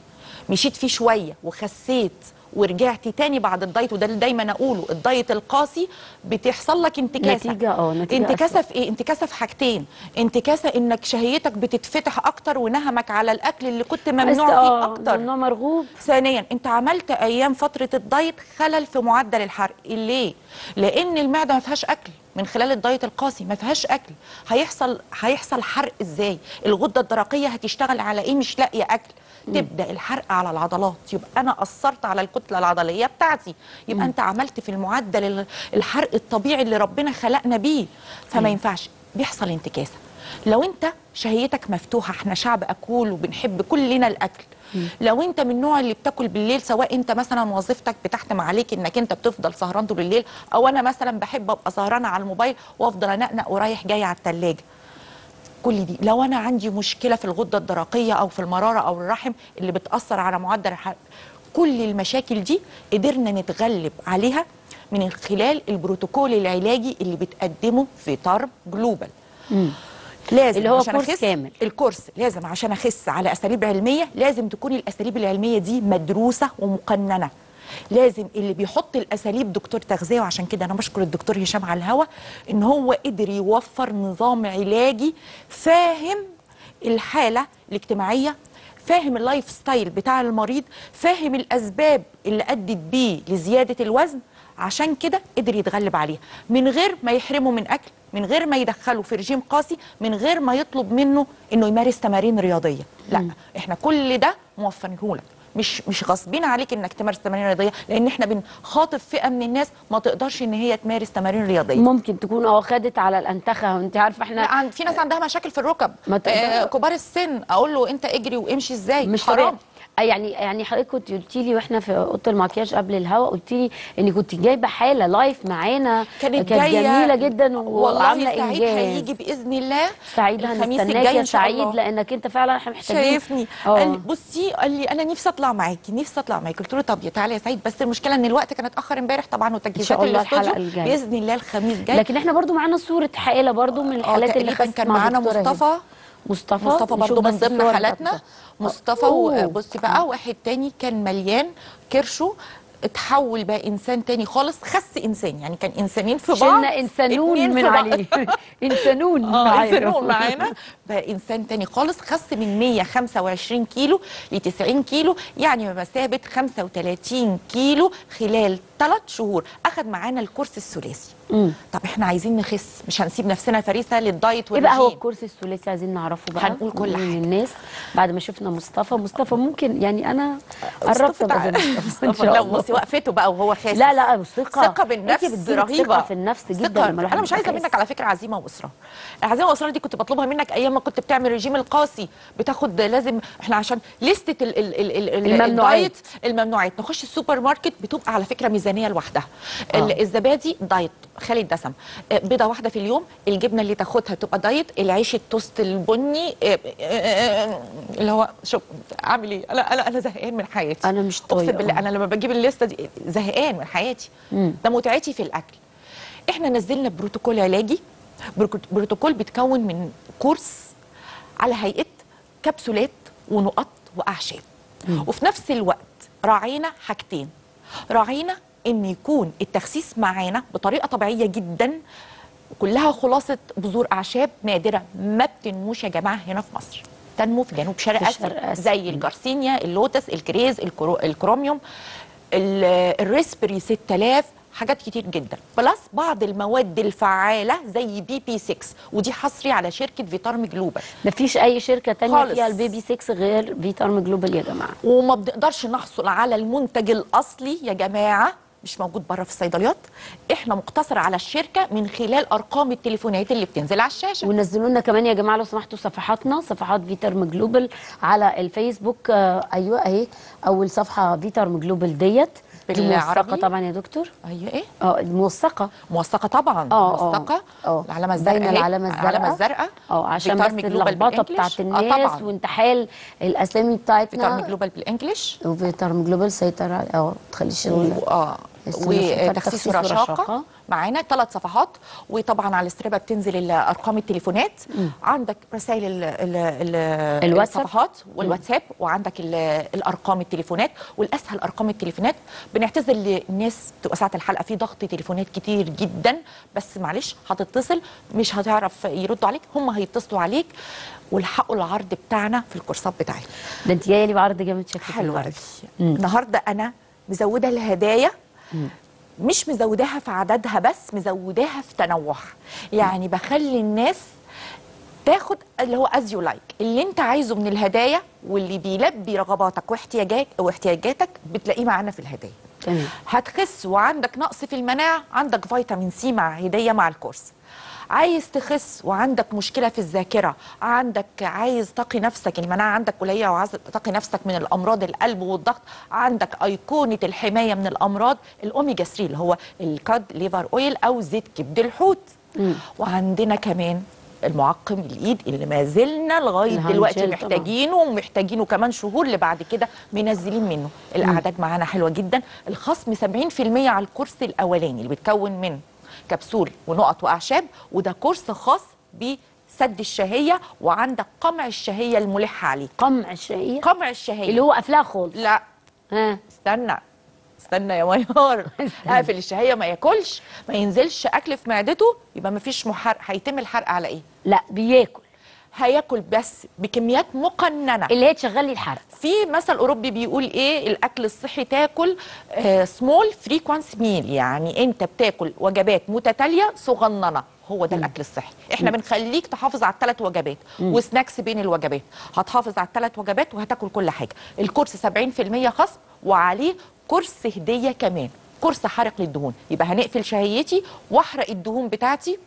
مشيت فيه شوية وخسيت ورجعت تاني بعد ال diet وده اللي دايما أقوله ال diet القاسي بتحصل لك انتكاسة. نتيجة- آه، نتيجة انتكاسة. في إيه؟ انتكاسة في حاجتين. انتكاسة إنك شهيتك بتتفتح أكتر ونهمك على الأكل اللي كنت ممنوع فيه آه أكتر. ممنوع مرغوب. ثانيا أنت عملت أيام فترة ال diet خلل في معدل الحرق. ليه؟ لأن المعدة ما فيهاش أكل. من خلال ال diet القاسي ما فيهاش أكل. هيحصل هيحصل حرق إزاي؟ الغدة الدرقية هتشتغل على إيه؟ مش لاقية أكل. تبدأ الحرق على العضلات. يبقى أنا اثرت على الكتلة العضلية بتاعتي. يبقى أنت عملت في المعدل ال- الحرق الطبيعي اللي ربنا خلقنا بيه. فما ينفعش. بيحصل انتكاسة. لو أنت شهيتك مفتوحة إحنا شعب أكول وبنحب كلنا الأكل. لو أنت من النوع اللي بتاكل بالليل سواء أنت مثلا وظيفتك بتحتم عليك إنك أنت بتفضل سهران طول الليل أو أنا مثلا بحب أبقى سهرانة على الموبايل وأفضل أنقنق ورايح جاي على الثلاجه كل دي. لو أنا عندي مشكلة في الغدة الدرقية أو في المرارة أو الرحم اللي بتأثر على معدل الحرق كل المشاكل دي قدرنا نتغلب عليها من خلال البروتوكول العلاجي اللي بتقدمه فيتارم جلوبال. لازم اللي هو عشان كورس أخس كامل. الكورس لازم عشان أخس على أساليب علمية لازم تكون الأساليب العلمية دي مدروسة ومقننة. لازم اللي بيحط الأساليب دكتور تغذية وعشان كده أنا بشكر الدكتور هشام على الهوا إن هو قدر يوفر نظام علاجي فاهم الحالة الاجتماعية فاهم ال lifestyle بتاع المريض فاهم الأسباب اللي أدت بيه لزيادة الوزن عشان كده قدر يتغلب عليها. من غير ما يحرمه من أكل من غير ما يدخله في رجيم قاسي من غير ما يطلب منه إنه يمارس تمارين رياضية. لا إحنا كل ده موفرينه لك. مش مش غصبين عليك إنك تمارس تمارين رياضية لأن إحنا بنخاطب فئة من الناس ما تقدرش إن هي تمارس تمارين رياضية. ممكن تكون آه خدت على الأنتخة وانت عارفة إحنا في ناس عندها مشاكل في الركب. آه كبار السن أقول له أنت اجري وامشي إزاي؟ مش حرام. يعني يعني حضرتك كنت قلتي لي وإحنا في أوضة المكياج قبل الهوا قلت لي إن كنت جايبة حالة لايف معانا كانت كانت جميلة جدا والله وعاملة سعيد إنجاز هيجي بإذن الله سعيد هنستناك يا سعيد. لأنك أنت فعلا إحنا محتاجين شايفني آه. قال بصي قال لي أنا نفسي أطلع معاكي نفسي أطلع معاكي قلت له طب يا تعالى يا سعيد بس المشكلة إن الوقت كان اتأخر امبارح طبعا وتجهيزات الاستوديو. بإذن الله الخميس جاي لكن إحنا برضو معانا صورة حائله برضو من آه، الحالات اللي كان مع معانا. مصطفى مصطفى مصطفى برضو من ضمن حالاتنا. مصطفى. وبصي بقى واحد تاني كان مليان كرشه اتحول بقى إنسان تاني خالص خس إنسان يعني كان إنسانين في بعض شلنا إنسانون من. عليه [laughs] إنسانون آه معانا. بقى إنسان تاني خالص خس من 125 كيلو ل 90 كيلو يعني بمثابه 35 كيلو خلال ثلاث شهور. اخذ معانا الكورس الثلاثي. طب إحنا عايزين نخس مش هنسيب نفسنا فريسة للدايت إيه بقى هو والرجيم الكورس الثلاثي عايزين نعرفه بقى هنقول كل من حاجة. الناس بعد ما شفنا مصطفى. مصطفى ممكن يعني أنا قربت مصطفى. الله. بصي وقفته بقى وهو خاسس. لا لا الثقه ثقة. بالنفس رهيبة ثقة في النفس جدا أنا مش عايزة منك. على فكرة عزيمة واصرار العزيمة والاصرار دي كنت بطلبها منك أيام ما كنت بتعمل الرجيم القاسي بتاخد لازم إحنا عشان لستة ال ال ال ال ال الممنوعات. ال diet الممنوعات. نخش السوبر ماركت بتبقى على فكرة ميزانية لوحدها. ال- الزبادي diet خالي الدسم. آه، بيضة واحدة في اليوم الجبنة اللي تاخدها تبقى diet العيش التوست البني آه، آه، آه، اللي هو شوف اعمل إيه؟ أنا أنا أنا زهقان من حياتي. أنا مش أقسم طايقة. بالله أنا لما بجيب الليستة دي زهقان من حياتي. ده متعتي في الأكل. إحنا نزلنا بروتوكول علاجي. بروتوكول بيتكون من كورس على هيئة كبسولات ونقط وأعشاب. وفي نفس الوقت راعينا حاجتين. راعينا إن يكون التخسيس معانا بطريقة طبيعية جدا كلها خلاصة بذور أعشاب نادرة. ما بتنموش يا جماعة هنا في مصر. تنمو في جنوب شرق آسيا. زي الجارسينيا اللوتس الكريز الكرو الكروميوم ال- ال raspberry 6000 حاجات كتير جدا. plus بعض المواد الفعالة زي BB 6 ودي حصري على شركة فيتارم جلوبال. مفيش أي شركة تانية خالص. فيها ال BB 6 غير فيتارم جلوبال يا جماعة. وما بنقدرش نحصل على المنتج الأصلي يا جماعة مش موجود بره في الصيدليات. إحنا مقتصر على الشركة من خلال أرقام التليفونات اللي بتنزل على الشاشة. ونزلوا لنا كمان يا جماعة لو سمحتوا صفحاتنا صفحات فيتارم جلوبال على الفيسبوك آه أيوه أهي أول صفحة فيتارم جلوبال Diet. بالعربي؟ طبعا يا دكتور. أيوه إيه؟ آه موثقه موثقة طبعا آه آه موثقة. آه. العلامة الزرقاء باينه. العلامة الزرقاء. العلامة الزرقاء. آه عشان بس اللخبطة. بتاعت آه الناس وانتحال الأسامي بتاعتنا. فيتارم جلوبال بال English وفيتارم جلوبال سيطر على آه تخليش ال- آه. ورشاقه ورشاقة. معانا ثلاث صفحات وطبعا على ال strip بتنزل أرقام التليفونات. عندك رسائل ال ال ال الواتساب. الصفحات والواتساب وعندك ال- الأرقام التليفونات. والأسهل أرقام التليفونات بنعتذر للناس تبقى ساعة الحلقة في ضغط تليفونات كتير جدا. بس معلش هتتصل مش هتعرف يردوا عليك هم هيتصلوا عليك. والحقوا العرض بتاعنا في الكورسات بتاعتنا. ده انت جاية لي بعرض جامد شكلك حلو النهارده أنا مزودة الهدايا مش مزوداها في عددها بس مزوداها في تنوعها. يعني بخلي الناس تاخد اللي هو as you like اللي انت عايزه من الهدايا واللي بيلبي رغباتك واحتياجات واحتياجاتك بتلاقيه معانا في الهدايا. تمام. هتخس وعندك نقص في المناعة عندك فيتامين سي مع هدية مع الكورس. عايز تخس وعندك مشكلة في الذاكرة عندك عايز تقي نفسك المناعه عندك قليله وعايز تقي نفسك من الأمراض القلب والضغط عندك أيقونة الحماية من الأمراض الأوميجا 3 اللي هو ال cod liver oil أو زيت كبد الحوت. وعندنا كمان المعقم الايد اللي ما زلنا لغاية دلوقتي. محتاجينه ومحتاجينه كمان شهور اللي بعد كده منزلين منه. الأعداد معانا حلوة جدا. الخصم 70% على الكورس الأولاني اللي بيتكون من كبسول ونقط وأعشاب وده كورس خاص بسد الشهية وعندك قمع الشهية الملح عليه. قمع الشهية؟ قمع الشهية. اللي هو قافلها خالص. لا. ها. استنى. استنى يا ميار. [laughs] قافل الشهية ما ياكلش ما ينزلش أكل في معدته يبقى ما فيش محرق هيتم الحرق على إيه؟ لا بياكل. هياكل بس بكميات مقننة. اللي هي تشغل لي الحرق. في مثل أوروبي بيقول إيه الأكل الصحي تاكل small frequent meal يعني أنت بتاكل وجبات متتالية صغننة. هو ده الأكل الصحي. إحنا بنخليك تحافظ على الثلاث وجبات. و snacks بين الوجبات. هتحافظ على الثلاث وجبات وهتاكل كل حاجة. الكورس 70% خصم وعليه كورس هدية كمان. كورس حرق للدهون. يبقى هنقفل شهيتي واحرق الدهون بتاعتي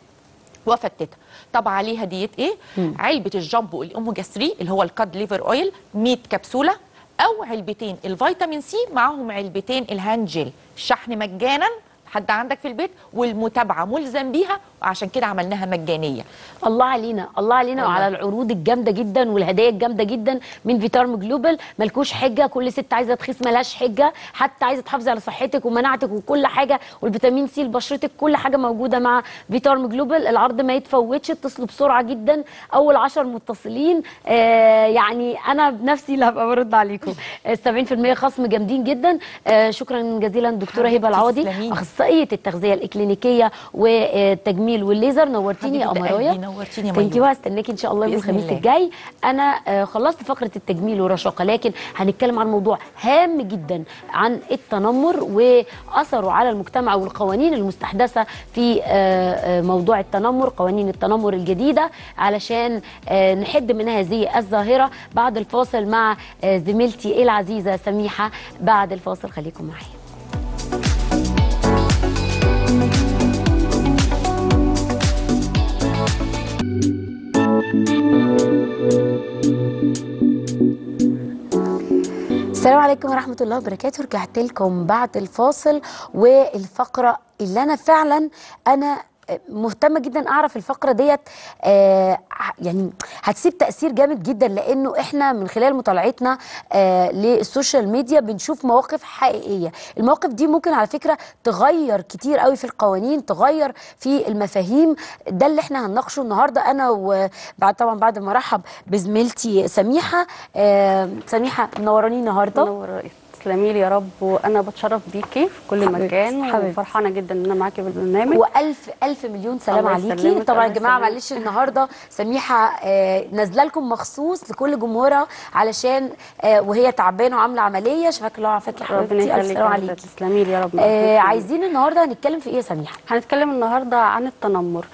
وافتتها طب عليه هديه إيه؟ علبة الجامبو الأوميجا 3 اللي هو ال cod liver oil 100 كبسولة أو علبتين الفيتامين سي معاهم علبتين ال hand gel الشحن مجانا حد عندك في البيت؟ والمتابعة ملزم بيها وعشان كده عملناها مجانية. الله علينا الله علينا. وعلى العروض الجامدة جدا والهدايا الجامدة جدا من فيتارم جلوبال. ملكوش حجة كل ست عايزة تخس ملهاش حجة. حتى عايزة تحافظي على صحتك ومناعتك وكل حاجة. والفيتامين سي لبشرتك كل حاجة موجودة مع فيتارم جلوبال. العرض ما يتفوتش اتصلوا بسرعة جدا. أول 10 متصلين. آه يعني أنا بنفسي اللي هبقى برد عليكم. آه، 70% خصم جامدين جدا. آه شكرا جزيلا دكتورة هبة العوضي. أخصائية التغذية الإكلينيكية والتجميل والليزر نورتيني يا قمرايه قلبي، نورتيني يا thank you. هستناكي إن شاء الله يوم الخميس. الجاي. أنا آه، خلصت فقرة التجميل والرشاقه لكن هنتكلم عن موضوع هام جدا عن التنمر وأثره على المجتمع والقوانين المستحدثة في آه، آه، موضوع التنمر قوانين التنمر الجديدة علشان نحد من هذه الظاهرة. بعد الفاصل مع زميلتي العزيزة سميحة. بعد الفاصل خليكم معايا. السلام عليكم ورحمة الله وبركاته. رجعت لكم بعد الفاصل والفقرة اللي أنا فعلا أنا مهتمة جدا أعرف الفقرة ديت آه يعني هتسيب تأثير جامد جدا لأنه إحنا من خلال مطالعتنا آه للسوشيال ميديا بنشوف مواقف حقيقية. المواقف دي ممكن على فكرة تغير كتير قوي في القوانين تغير في المفاهيم. ده اللي إحنا هنناقشه النهارده أنا وبعد طبعا بعد ما أرحب بزميلتي سميحة آه سميحة منوراني النهارده. نور تسلمي لي يا رب وأنا بتشرف بيكي في كل مكان. وفرحانة جدا إن أنا معاكي في البرنامج. وألف ألف مليون سلام عليكي. طبعا يا جماعة. معلش النهارده سميحة آه نازلة لكم مخصوص لكل جمهورها علشان آه وهي تعبانة وعاملة عملية. شفاك الله وعافاك يا ربنا حبيبتي ألف سلام عليكي. تسلمي لي يا رب. آه عايزين النهارده هنتكلم في إيه يا سميحة؟ هنتكلم النهارده عن التنمر.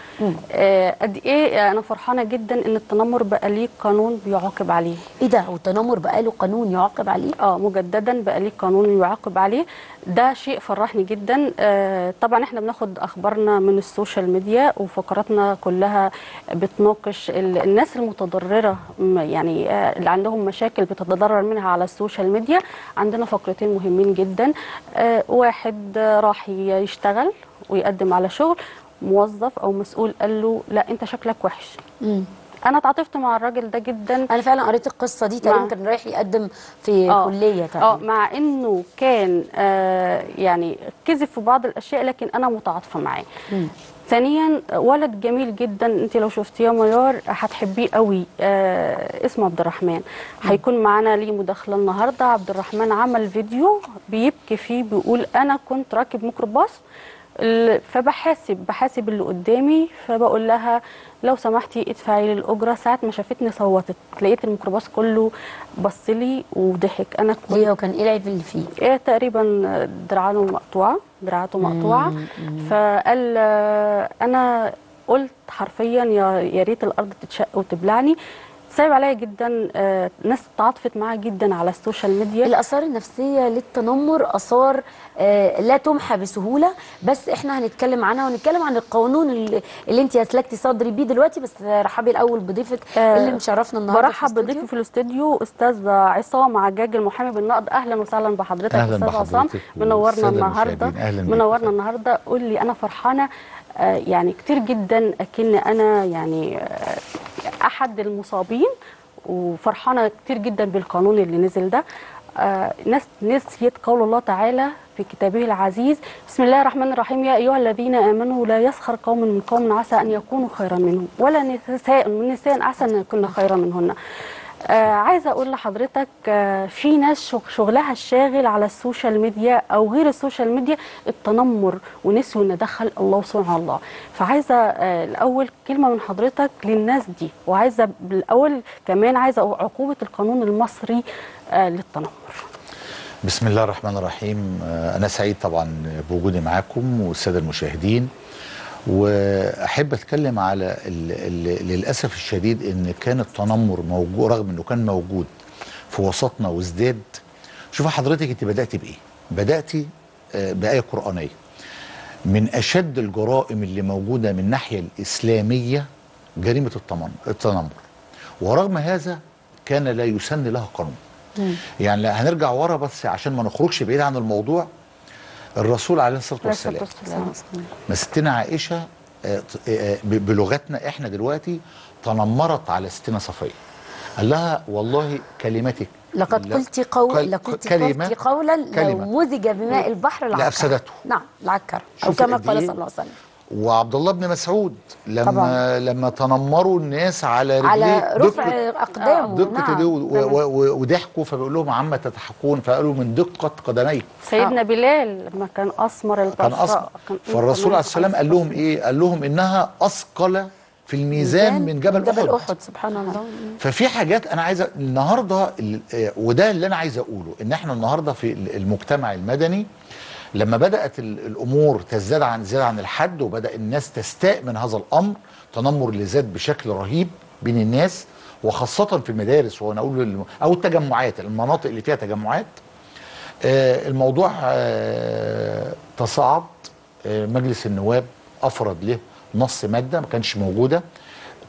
آه، قد إيه أنا فرحانة جدا إن التنمر بقى ليه قانون بيعاقب عليه. إيه ده؟ والتنمر بقى له قانون يعاقب عليه؟ آه مجددا بقى ليه قانون يعاقب عليه. ده شيء فرحني جدا. آه طبعا إحنا بناخد أخبارنا من ال social media وفقراتنا كلها بتناقش ال- الناس المتضررة يعني آه اللي عندهم مشاكل بتتضرر منها على ال social media. عندنا فقرتين مهمين جدا. آه واحد راح يشتغل ويقدم على شغل موظف أو مسؤول قال له لا أنت شكلك وحش. أنا اتعاطفت مع الراجل ده جدا. أنا فعلا قريت القصة دي تقريبا مع- كان رايح يقدم في آه. كلية آه مع إنه كان آه يعني كذب في بعض الأشياء لكن أنا متعاطفة معاه. ثانيا ولد جميل جدا أنت لو شفتيه يا ميار هتحبيه قوي آه اسمه عبد الرحمن. هيكون معانا ليه مداخلة النهارده. عبد الرحمن عمل فيديو بيبكي فيه بيقول أنا كنت راكب ميكروباص فبحاسب بحاسب اللي قدامي فبقول لها لو سمحتي ادفعي لي الأجرة. ساعة ما شافتني صوتت لقيت الميكروباص كله بص لي وضحك. أنا كنت ليه وكان إيه العيب اللي فيه؟ إيه تقريبا دراعاته مقطوعة دراعاته مقطوعة. فقال آه، أنا قلت حرفيا يا يا ريت الأرض تتشق وتبلعني. صعب عليا جدا آه، ناس تعاطفت معاه جدا على ال social media. الآثار النفسية للتنمر آثار آه، لا تمحى بسهولة. بس إحنا هنتكلم عنها ونتكلم عن القانون اللي, اللي انت اسلكتي صدري بيه دلوقتي. بس رحبي الأول بضيفك آه، اللي مشرفنا النهارده برحب. بضيفي في الاستوديو أستاذ عصام عجاج المحامي. بالنقد أهلا وسهلا بحضرتك أهلاً أستاذ عصام. منورنا النهارده. منورنا النهارده. قول لي أنا فرحانة يعني كتير جدا أكن أنا يعني آه، أحد المصابين وفرحانة كتير جدا بالقانون اللي نزل ده. آه، ناس نسيت قول الله تعالى في كتابه العزيز بسم الله الرحمن الرحيم يا أيها الذين آمنوا لا يسخر قوم من قوم عسى أن يكونوا خيرا منهم ولا نساء من نساء عسى أن يكون خيرا منهن. آه عايزة أقول لحضرتك آه في ناس شغ- شغلها الشاغل على ال social media أو غير ال social media التنمر ونسيوا إن دخل الله سبحانه الله فعايزة آه الأول كلمة من حضرتك للناس دي وعايزة بالأول كمان عايزة عقوبة القانون المصري آه للتنمر. بسم الله الرحمن الرحيم. آه، أنا سعيد طبعا بوجودي معاكم والسادة المشاهدين. وأحب أتكلم على للأسف الشديد إن كان التنمر موجود رغم إنه كان موجود في وسطنا وازداد. شوف حضرتك أنت بدأتي بإيه؟ بدأتي آه، بآية قرآنية. من أشد الجرائم اللي موجودة من الناحية الإسلامية جريمة التمن- التنمر. ورغم هذا كان لا يسن لها قانون. يعني هنرجع ورا بس عشان ما نخرجش بعيد عن الموضوع. الرسول عليه الصلاة والسلام ما ستنا عائشة آه، آه، ب- بلغتنا إحنا دلوقتي تنمرت على ستنا صفية قال لها والله كلمتك لقد قلت قول لقد كلمة- قلت قولا لو. مزج بماء البحر لعكر لأفسدته. نعم لعكر أو كما قال إيه؟ صلى الله عليه وسلم وعبد الله بن مسعود لما طبعاً. لما تنمروا الناس على رجليه على رفع أقدامه. دقة نعم. ايديه و- و- و- وضحكوا فبيقول لهم عما تضحكون فقالوا من دقة قدميه سيدنا بلال لما كان أسمر البشره كان أصلا كان فالرسول عليه السلام قال لهم إيه؟ قال لهم إنها أثقل في الميزان من جبل, جبل أحد. أحد. سبحان الله. ففي حاجات أنا عايز النهارده ال- آه، وده اللي أنا عايز أقوله إن إحنا النهارده في ال- المجتمع المدني لما بدأت ال- الأمور تزداد عن زيادة عن الحد وبدأ الناس تستاء من هذا الأمر تنمر اللي زاد بشكل رهيب بين الناس وخاصة في المدارس وأنا أقول أو التجمعات المناطق اللي فيها تجمعات. آه، الموضوع آه، تصاعد. آه، مجلس النواب افرض له نص مادة ما كانش موجودة.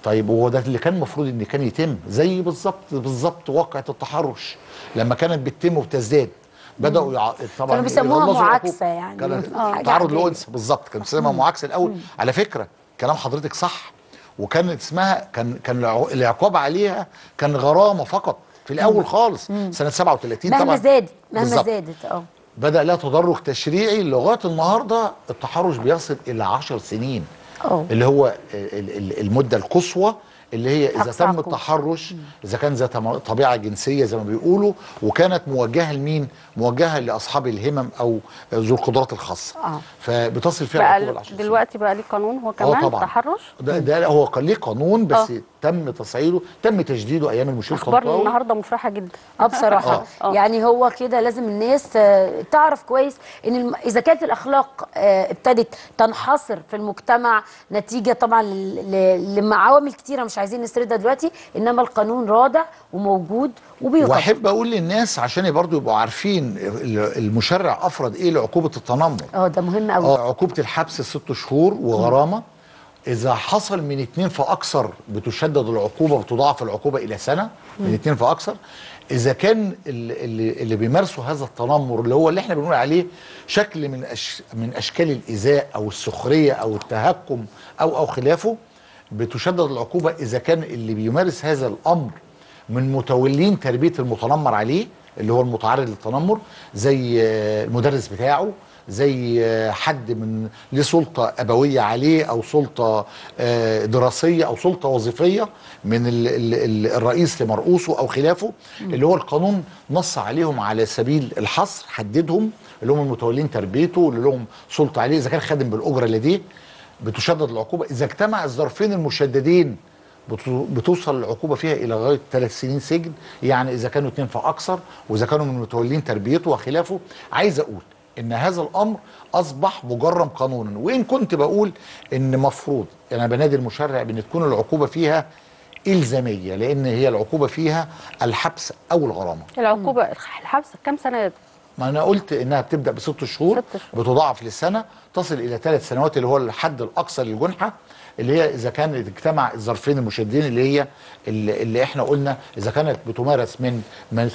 طيب وهو ده اللي كان المفروض إن كان يتم. زي بالظبط بالظبط واقعة التحرش. لما كانت بتتم وبتزداد بدأوا يع... طبعا كانوا بيسموها العقوبة. يعني. كان آه، تعرض. لانثى بالظبط كان بيسموها معاكسة الأول. على فكرة كلام حضرتك صح. وكانت اسمها كان كان الع- العقاب عليها كان غرامة فقط في الأول خالص. سنة 37 مهما طبعا. زادت مهما بالظبط. زادت آه. بدأ لها تدرج تشريعي لغاية النهارده التحرش بيصل إلى 10 سنين. أوه. اللي هو ال- ال- المدة القصوى اللي هي إذا تم. التحرش إذا كان ذات طبيعة جنسية زي ما بيقولوا وكانت موجهة لمين؟ موجهة لأصحاب الهمم أو ذو القدرات الخاصة آه. فبتصل فيها بقى ل 10 سنين. دلوقتي بقى ليه قانون هو آه كمان طبعا تحرش ده, ده هو ليه قانون بس آه. تم تصعيده تم تجديده أيام المشير اخبارنا النهارده مفرحة جدا. آه بصراحة. آه. آه. يعني هو كده لازم الناس آه، تعرف كويس إن الم... إذا كانت الأخلاق آه، ابتدت تنحصر في المجتمع نتيجة طبعا ل- لعوامل كتيرة مش عايزين نسردها دلوقتي إنما القانون رادع وموجود وبيطبق. وأحب أقول للناس عشان برضو يبقوا عارفين ال- المشرع أفرض إيه لعقوبة التنمر. آه ده مهم قوي عقوبة الحبس ست شهور وغرامة. إذا حصل من اتنين فأكثر بتشدد العقوبة بتضاعف العقوبة إلى سنة من اتنين فأكثر إذا كان ال- اللي, اللي بيمارسوا هذا التنمر اللي هو اللي إحنا بنقول عليه شكل من أش من أشكال الإيذاء أو السخرية أو التهكم أو أو خلافه بتشدد العقوبة إذا كان اللي بيمارس هذا الأمر من متولين تربية المتنمر عليه اللي هو المتعرض للتنمر زي المدرس بتاعه زي حد من ليه سلطه أبوية عليه أو سلطة آه، دراسية أو سلطة وظيفية من ال ال ال الرئيس لمرؤوسه أو خلافه اللي هو القانون نص عليهم على سبيل الحصر حددهم اللي هم المتولين تربيته اللي لهم سلطة عليه إذا كان خادم بالأجرة لديه بتشدد العقوبة. إذا اجتمع الظرفين المشددين بتو- بتوصل العقوبة فيها إلى غايه ثلاث سنين سجن يعني إذا كانوا اتنين فاكثر وإذا كانوا من متولين تربيته وخلافه. عايز أقول إن هذا الأمر أصبح مجرم قانونا. وإن كنت بقول إن مفروض أنا بنادي المشرع بأن تكون العقوبة فيها إلزامية لأن هي العقوبة فيها الحبس أو الغرامة. العقوبة الحبس كام سنة؟ ما أنا قلت إنها بتبدأ بست شهور. بتضاعف للسنة تصل إلى ثلاث سنوات اللي هو الحد الأقصى للجنحة اللي هي إذا كان اجتمع الظرفين المشددين اللي هي اللي, اللي إحنا قلنا إذا كانت بتمارس من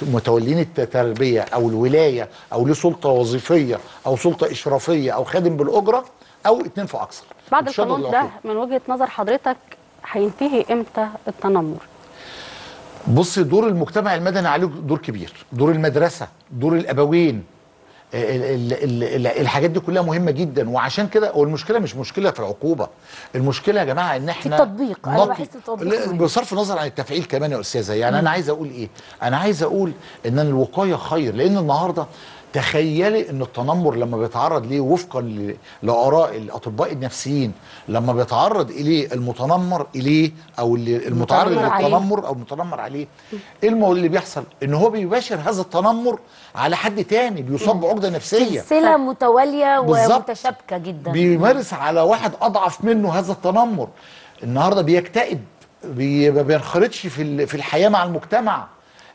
متولين التربية أو الولاية أو له سلطه وظيفية أو سلطة إشرافية أو خادم بالأجرة أو اتنين فاكثر بعد القانون ده. من وجهة نظر حضرتك هينتهي إمتى التنمر بص دور المجتمع المدني عليه دور كبير. دور المدرسة دور الأبوين ال- ال- ال- ال- الحاجات دي كلها مهمة جدا. وعشان كده والمشكلة مش مشكلة في العقوبة. المشكلة يا جماعة إن إحنا التطبيق. أنا نقي- بحس التطبيق. بصرف النظر عن التفعيل كمان يا أستاذة. يعني أنا عايز أقول إيه؟ أنا عايز أقول إن الوقاية خير لأن النهارده تخيلي إن التنمر لما بيتعرض ليه وفقا لآراء الأطباء النفسيين لما بيتعرض إليه المتنمر إليه أو اللي المتعرض. للتنمر أو المتنمر عليه. إيه اللي بيحصل؟ إن هو بيباشر هذا التنمر على حد تاني بيصاب بعقدة نفسية. سلسلة متوالية. ومتشابكة جدا. بيمارس على واحد أضعف منه هذا التنمر. النهارده بيكتئب بي- ما بينخرطش في في الحياة مع المجتمع.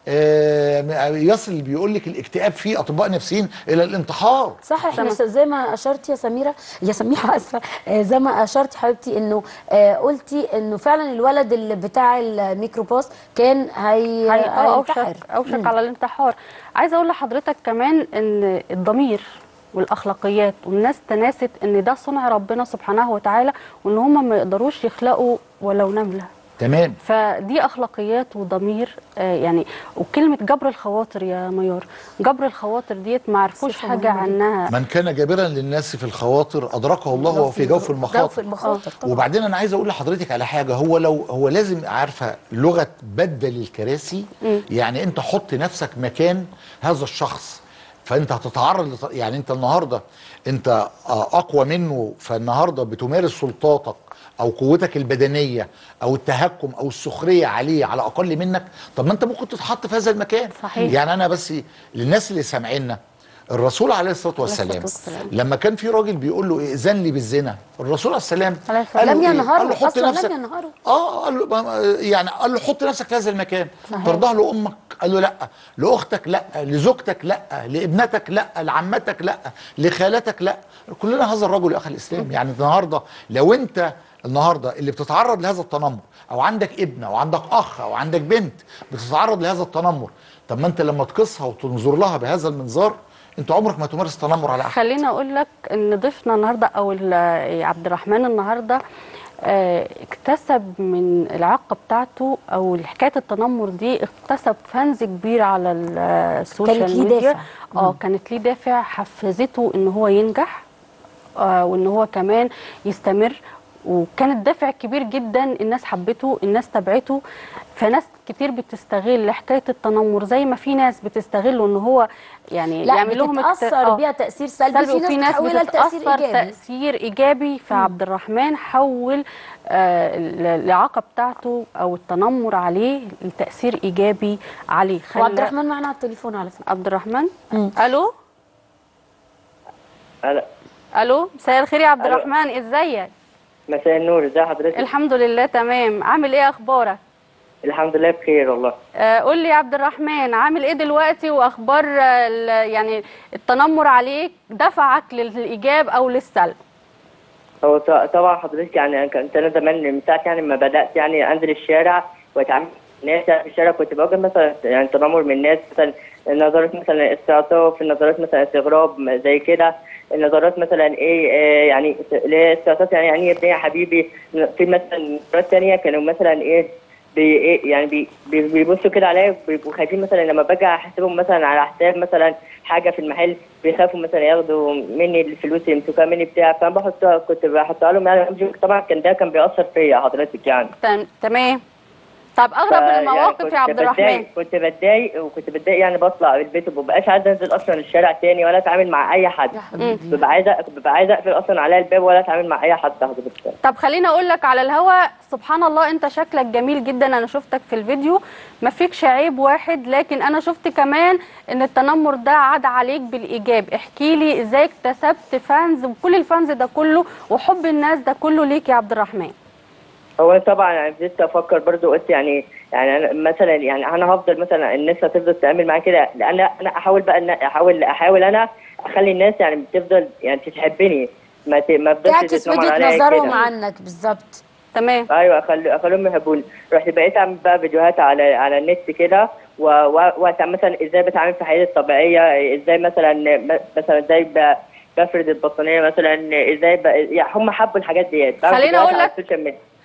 آه، يصل بيقول لك الاكتئاب فيه أطباء نفسيين إلى الانتحار. صح إحنا زي ما اشرتي يا سميرة يا سميحه [laughs] آسفة آه، زي ما اشرتي حبيبتي إنه آه، قلتي إنه فعلا الولد اللي بتاع الميكروباص كان هي هي- هينتحر. أوشك اوشك على الانتحار. عايزة أقول لحضرتك كمان إن الضمير والأخلاقيات والناس تناست إن ده صنع ربنا سبحانه وتعالى وإن هم ما يقدروش يخلقوا ولو نملة. تمام. فدي أخلاقيات وضمير آه يعني وكلمة جبر الخواطر يا ميار. جبر الخواطر ديت ما عرفوش حاجة. عنها. من كان جابرا للناس في الخواطر أدركه الله وهو في جوف المخاطر. جوف المخاطر طبعا. وبعدين أنا عايز أقول لحضرتك على حاجة. هو لو هو لازم عارفة لغة بدل الكراسي. يعني أنت حط نفسك مكان هذا الشخص فأنت هتتعرض لط- يعني أنت النهارده أنت آه، أقوى منه فالنهاردة بتمارس سلطاتك. أو قوتك البدنية أو التهكم أو السخرية عليه على أقل منك طب ما أنت ممكن تتحط في هذا المكان. صحيح. يعني أنا بس للناس اللي سامعينا الرسول عليه الصلاة والسلام. لما كان في راجل بيقول له ائذن لي بالزنا الرسول عليه السلام قال لم إيه؟ ينهره، قال له حط أصلاً لم نفسك. آه قال له يعني قال له حط نفسك في هذا المكان. ترضاه لامك قال له لأ. لأختك لأ. لزوجتك لأ. لابنتك لأ. لعمتك لأ. لخالتك لأ. كلنا هذا الرجل يا أخي الإسلام. يعني النهارده لو أنت النهارده اللي بتتعرض لهذا التنمر أو عندك ابن أو عندك أخ أو عندك بنت بتتعرض لهذا التنمر طب ما أنت لما تقيسها وتنظر لها بهذا المنظار أنت عمرك ما تمارس تنمر على أحد. خليني أقول لك إن ضيفنا النهارده أو ال- عبد الرحمن النهارده آه، اكتسب من الإعاقة بتاعته أو حكاية التنمر دي اكتسب fans كبير على ال- ال social كانت ليه ميديا. دافع. آه كانت ليه دافع حفزته إن هو ينجح آه وإن هو كمان يستمر. وكانت دافع كبير جدا الناس حبته الناس تبعته فناس كتير بتستغل حكاية التنمر زي ما في ناس بتستغله إن هو يعني لا يعمل لهم بتتأثر آه. بيها تأثير سلبي سلبي وفي ناس بتحولها لتأثير بتتأثر إيجابي. تأثير إيجابي. فعبد الرحمن حول آه، ال- الإعاقة بتاعته أو التنمر عليه لتأثير إيجابي عليه. وعبد الرحمن معنا على التليفون على فكرة. عبد الرحمن ألو؟ هلا. ألو؟ مساء الخير يا عبد. الرحمن إزيك؟ مساء النور ازي حضرتك؟ الحمد لله تمام. عامل إيه أخبارك؟ الحمد لله بخير والله. آه، قول لي يا عبد الرحمن عامل إيه دلوقتي وأخبار يعني التنمر عليك دفعك للإيجاب أو للسلب؟ هو طبعا حضرتك يعني كنت أنا زمان من ساعة يعني ما بدأت يعني أنزل الشارع وأتعامل الناس يعني في الشارع كنت بواجه مثلا يعني تنمر من الناس مثلا نظرات مثلا استعطاف نظرات مثلا استغراب زي كده. النظرات مثلا إيه آه، يعني استعطاف يعني يعني إيه يا حبيبي في مثلا نظرات تانية كانوا مثلا إيه بي إيه يعني بي بي- بيبصوا كده عليا بيبقوا خايفين مثلا لما باجي أحاسبهم مثلا على حساب مثلا حاجة في المحل بيخافوا مثلا ياخدوا مني الفلوس يمسكوها مني بتاع فأنا بحطها كنت بحطها لهم يعني طبعا كان ده كان بيأثر فيا حضرتك يعني. تم- تمام. طب أغرب يعني المواقف يا عبد الرحمن بتضايق- كنت بتضايق وكنت بتضايق يعني بطلع البيت ومبقاش عايزه أنزل أصلا الشارع تاني ولا أتعامل مع أي حد. ببقى عايزه ببقى عايزه أقفل أصلا عليا الباب ولا أتعامل مع أي حد حضرتك طب خليني أقول لك على الهوا سبحان الله أنت شكلك جميل جدا أنا شفتك في الفيديو. ما فيكش عيب واحد لكن أنا شفت كمان إن التنمر ده عاد عليك بالإيجاب. احكي لي إزاي اكتسبت فانز وكل الفانز ده كله وحب الناس ده كله ليك يا عبد الرحمن. هو أنا طبعا يعني بديت أفكر برضو قلت يعني يعني أنا مثلا يعني أنا هفضل مثلا الناس هتفضل تعمل معايا كده لأن أنا أحاول بقى إن أحاول أحاول أنا أخلي الناس يعني بتفضل يعني تحبني ما ت- ما تفضلش تعكس وجهة نظرهم. عنك بالظبط. تمام. أيوه اخلي أخليهم يحبوني. رحت بقيت أعمل بقى فيديوهات على على النت كده و- و- مثلا إزاي بتعامل في حياتي الطبيعية إزاي مثلا مثلا إزاي ب- بفرد البطانية مثلا إزاي ب... يعني هم حبوا الحاجات ديت. خليني على لك-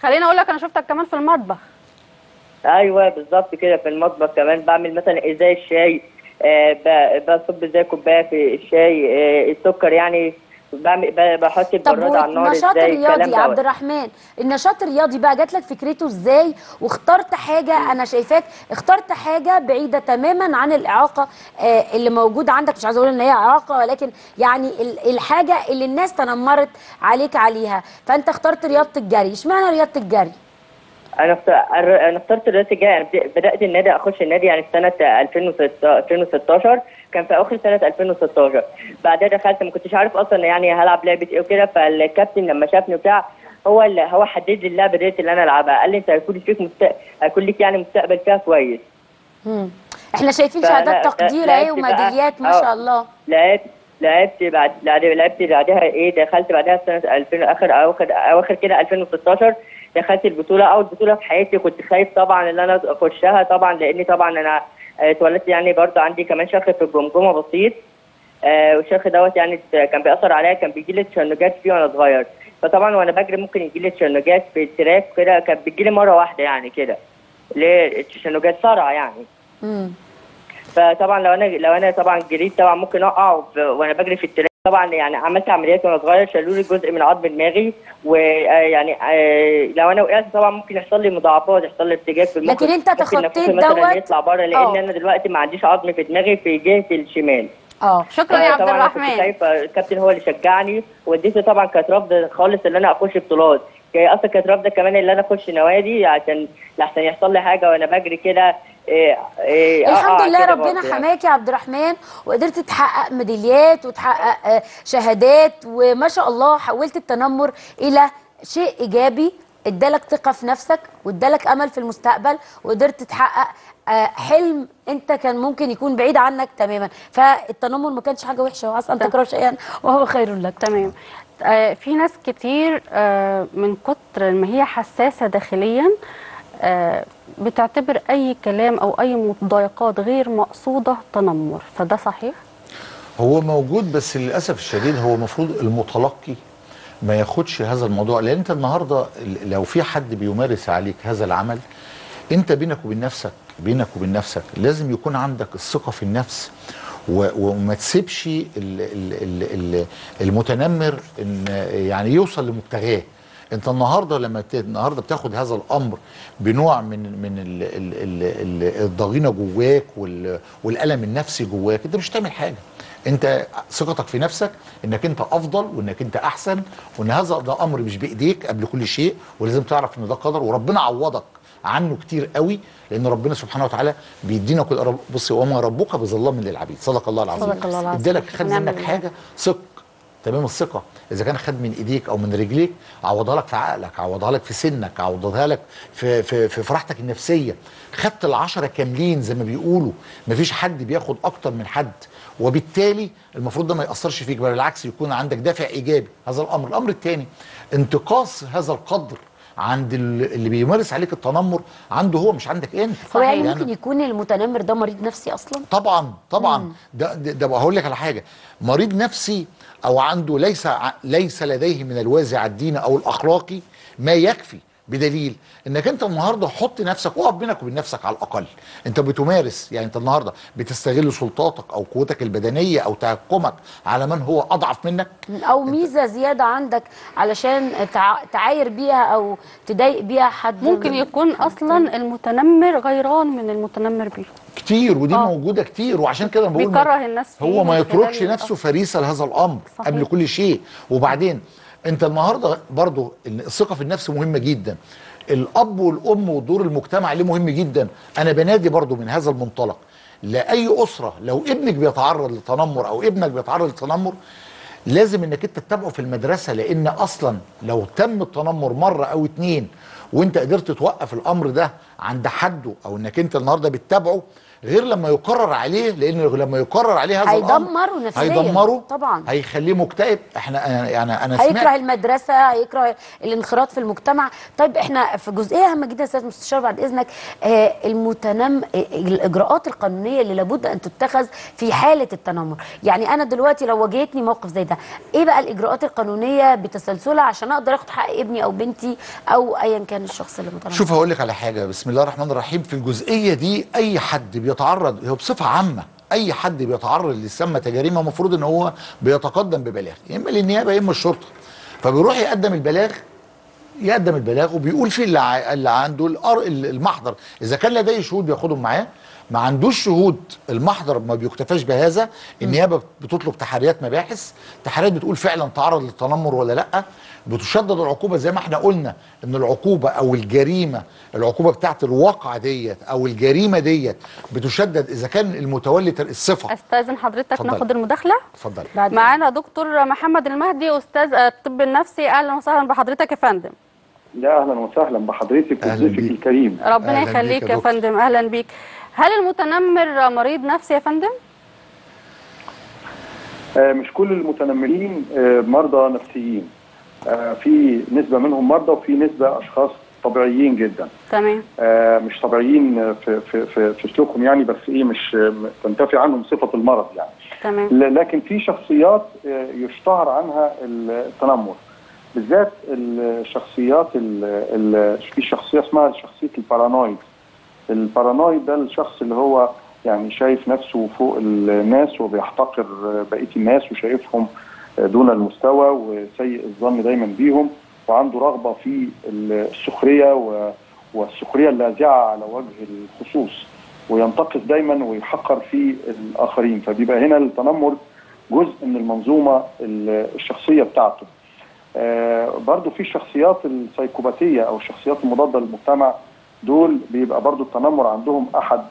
خليني أقول لك أنا شفتك كمان في المطبخ. أيوه بالظبط كده في المطبخ كمان بعمل مثلا إزاي الشاي آه، بصب إزاي كوباية في الشاي آه، السكر يعني بحط البراد على النار إزاي؟ الرياضي الكلام يا عبد. الرحمن النشاط الرياضي بقى جات لك فكرته إزاي؟ واخترت حاجة أنا شايفاك اخترت حاجة بعيدة تماما عن الإعاقة آه، اللي موجوده عندك. مش عايزة أقول إن هي إعاقة ولكن يعني ال- الحاجة اللي الناس تنمرت عليك عليها. فأنت اخترت رياضة الجري. إشمعنى رياضة الجري؟ أنا أنا اخترت الرياضه الجايه بد- بدأت النادي أخش النادي يعني في سنة 2016 2016 كان في أواخر سنة 2016 بعدها دخلت ما كنتش عارف أصلا يعني هلعب لعبة إيه وكده فالكابتن لما شافني وبتاع هو اللي هو حدد لي اللعبة ديت اللي أنا ألعبها. قال لي أنت هيكون ليك مست... هيكون ليك يعني مستقبل فيها كويس. مم. إحنا شايفين شهادات تقدير اهي بقى- وميداليات ما آه. شاء الله. لعبت لعبت بعد لعبت لعبت بعدها إيه؟ دخلت بعدها سنة 2000 آخر اواخر أواخر كده 2016 دخلت البطولة أول بطولة في حياتي كنت خايف طبعا إن أنا أخشها طبعا لأني طبعا أنا آه، اتولدت يعني برضه عندي كمان شرخ في الجمجمة بسيط آه، والشرخ دوت يعني كان بيأثر عليا كان بيجي لي تشنجات فيه وأنا صغير. فطبعا وأنا بجري ممكن يجي لي تشنجات في ال track كده كانت بتجي لي مرة واحدة يعني كده ليه؟ تشنجات صرع يعني. مم. فطبعا لو أنا لو أنا طبعا جريت طبعا ممكن أقع وأنا بجري في ال track طبعا يعني عملت عمليات وأنا صغير شالوا لي جزء من عظم دماغي ويعني لو أنا وقعت طبعا ممكن يحصل لي مضاعفات يحصل لي ارتجاج في المخ لكن ممكن تخطيت دوت. يطلع بره آه. لأن أنا دلوقتي ما عنديش عظم في دماغي في جهه الشمال آه شكرا يا عبد طبعا أنا كنت الرحمن خايفه الكابتن هو اللي شجعني ووالدتي طبعا كانت رافضه خالص إن أنا أخش بطولات هي أصلا كانت رافضة كمان إن أنا أخش نوادي عشان لحسن يحصل لي حاجة وأنا بجري كده إيه إيه الحمد أقع لله ربنا يعني. حماك يا عبد الرحمن وقدرت تحقق ميداليات وتحقق آه، شهادات وما شاء الله حولت التنمر إلى شيء إيجابي ادالك ثقة في نفسك وادالك أمل في المستقبل وقدرت تحقق آه، حلم أنت كان ممكن يكون بعيد عنك تماما. فالتنمر ما كانش حاجة وحشة وعسى أن تكرهوا شيئا وهو خير لك. تمام. آه في ناس كتير آه من كتر ما هي حساسة داخليا آه بتعتبر أي كلام أو أي مضايقات غير مقصودة تنمر. فده صحيح؟ هو موجود بس للأسف الشديد هو المفروض المتلقي ما ياخدش هذا الموضوع. لأن أنت النهارده ال- لو في حد بيمارس عليك هذا العمل أنت بينك وبين نفسك بينك وبين نفسك لازم يكون عندك الثقة في النفس. وما تسيبش ال- ال- ال- ال- المتنمر إن يعني يوصل لمبتغاه. أنت النهارده لما النهارده بتاخد هذا الأمر بنوع من من ال ال ال ال الضغينة جواك وال والألم النفسي جواك. أنت مش هتعمل حاجة. أنت ثقتك في نفسك إنك أنت أفضل وإنك أنت أحسن وإن هذا ده أمر مش بإيديك قبل كل شيء ولازم تعرف إن ده قدر وربنا عوضك عنه كتير قوي لأن ربنا سبحانه وتعالى بيدينا كل رب بصي وما ربك بظلام للعبيد. صدق الله العظيم. صدق الله العظيم. ادالك خد ونعم منك. حاجة ثق. تمام؟ الثقة. إذا كان خد من إيديك أو من رجليك عوضها لك في عقلك عوضها لك في سنك عوضها لك في في في فرحتك النفسية. خدت العشرة كاملين زي ما بيقولوا. مفيش حد بياخد أكتر من حد. وبالتالي المفروض ده ما يأثرش فيك بل بالعكس يكون عندك دافع إيجابي. هذا الأمر. الأمر الثاني انتقاص هذا القدر. عند ال- اللي بيمارس عليك التنمر عنده هو مش عندك انت. هو يعني. ممكن يكون المتنمر ده مريض نفسي أصلا؟ طبعا طبعا. ده ده, ده هقول لك على حاجة. مريض نفسي أو عنده ليس ليس لديه من الوازع الديني أو الأخلاقي ما يكفي. بدليل انك انت النهارده حط نفسك اقف بينك وبين نفسك على الأقل. انت بتمارس يعني انت النهارده بتستغل سلطاتك أو قوتك البدنية أو تحكمك على من هو أضعف منك؟ أو ميزة زيادة عندك علشان تع- تعاير بيها أو تضايق بيها حد ممكن يكون أصلا المتنمر غيران من المتنمر بيه. كتير ودي آه. موجودة كتير وعشان كده بقول بيكره الناس هو ما يتركش نفسه فريسة لهذا الأمر صحيح. قبل كل شيء. وبعدين انت النهارده برضو الثقة في النفس مهمة جدا. الأب والأم ودور المجتمع ليه مهم جدا. أنا بنادي برضو من هذا المنطلق. لأي أسرة لو ابنك بيتعرض لتنمر أو ابنك بيتعرض لتنمر لازم إنك أنت تتابعه في المدرسة لأن أصلا لو تم التنمر مرة أو اتنين وأنت قدرت توقف الأمر ده عند حده أو إنك أنت النهارده بتتابعه غير لما يقرر عليه لأن لما يقرر عليه هذا هيدمره نفسيا. هيدمره طبعا. هيخليه مكتئب. إحنا يعني أنا هيكره سمعت المدرسة هيكره الانخراط في المجتمع. طيب إحنا في جزئية هامه جدا يا أستاذ مستشار بعد إذنك آه المتنم الإجراءات القانونية اللي لابد أن تتخذ في حالة التنمر. يعني أنا دلوقتي لو واجهتني موقف زي ده إيه بقى الإجراءات القانونية بتسلسلها عشان أقدر أخد حق ابني أو بنتي أو ايا كان الشخص اللي متنمر؟ شوف هقول لك على حاجة. بسم الله الرحمن الرحيم. في الجزئية دي أي حد بيتعرض هو بصفة عامة أي حد بيتعرض للسمه جريمه المفروض إن هو بيتقدم ببلاغ. يا إما للنيابة يا إما الشرطة. فبيروح يقدم البلاغ يقدم البلاغ وبيقول فيه اللي, ع- اللي عنده الأر- المحضر. إذا كان لديه شهود بياخدهم معاه. ما عندوش شهود المحضر ما بيكتفاش بهذا. النيابة بتطلب تحريات مباحث. تحريات بتقول فعلا تعرض للتنمر ولا لأ. بتشدد العقوبة زي ما إحنا قلنا إن العقوبة أو الجريمة العقوبة بتاعت الواقعة ديت أو الجريمة ديت بتشدد إذا كان المتولي الصفة. أستاذن حضرتك اتفضلي. ناخد المداخلة؟ اتفضل معانا دكتور محمد المهدي أستاذ الطب النفسي. أهلا وسهلا بحضرتك يا فندم. يا أهلا وسهلا بحضرتك وضيفك. الكريم. ربنا يخليك يا. فندم. أهلا بيك. هل المتنمر مريض نفسي يا فندم؟ آه مش كل المتنمرين آه مرضى نفسيين. في نسبة منهم مرضى وفي نسبة أشخاص طبيعيين جدا. تمام. آه مش طبيعيين في في في, في سلوكهم يعني بس إيه مش آه، تنتفي عنهم صفة المرض يعني. تمام. لكن في شخصيات آه، يشتهر عنها التنمر. بالذات الشخصيات ال- ال- في شخصية اسمها شخصية ال paranoid. ال paranoid ده الشخص اللي هو يعني شايف نفسه فوق الناس وبيحتقر بقية الناس وشايفهم دون المستوى وسيء الظن دايما بيهم وعنده رغبة في السخرية والسخرية اللاذعة على وجه الخصوص وينتقص دايما ويحقر في الآخرين فبيبقى هنا التنمر جزء من المنظومة الشخصية بتاعته. آه برضو في الشخصيات السيكوباتيه أو الشخصيات المضادة للمجتمع دول بيبقى برضو التنمر عندهم أحد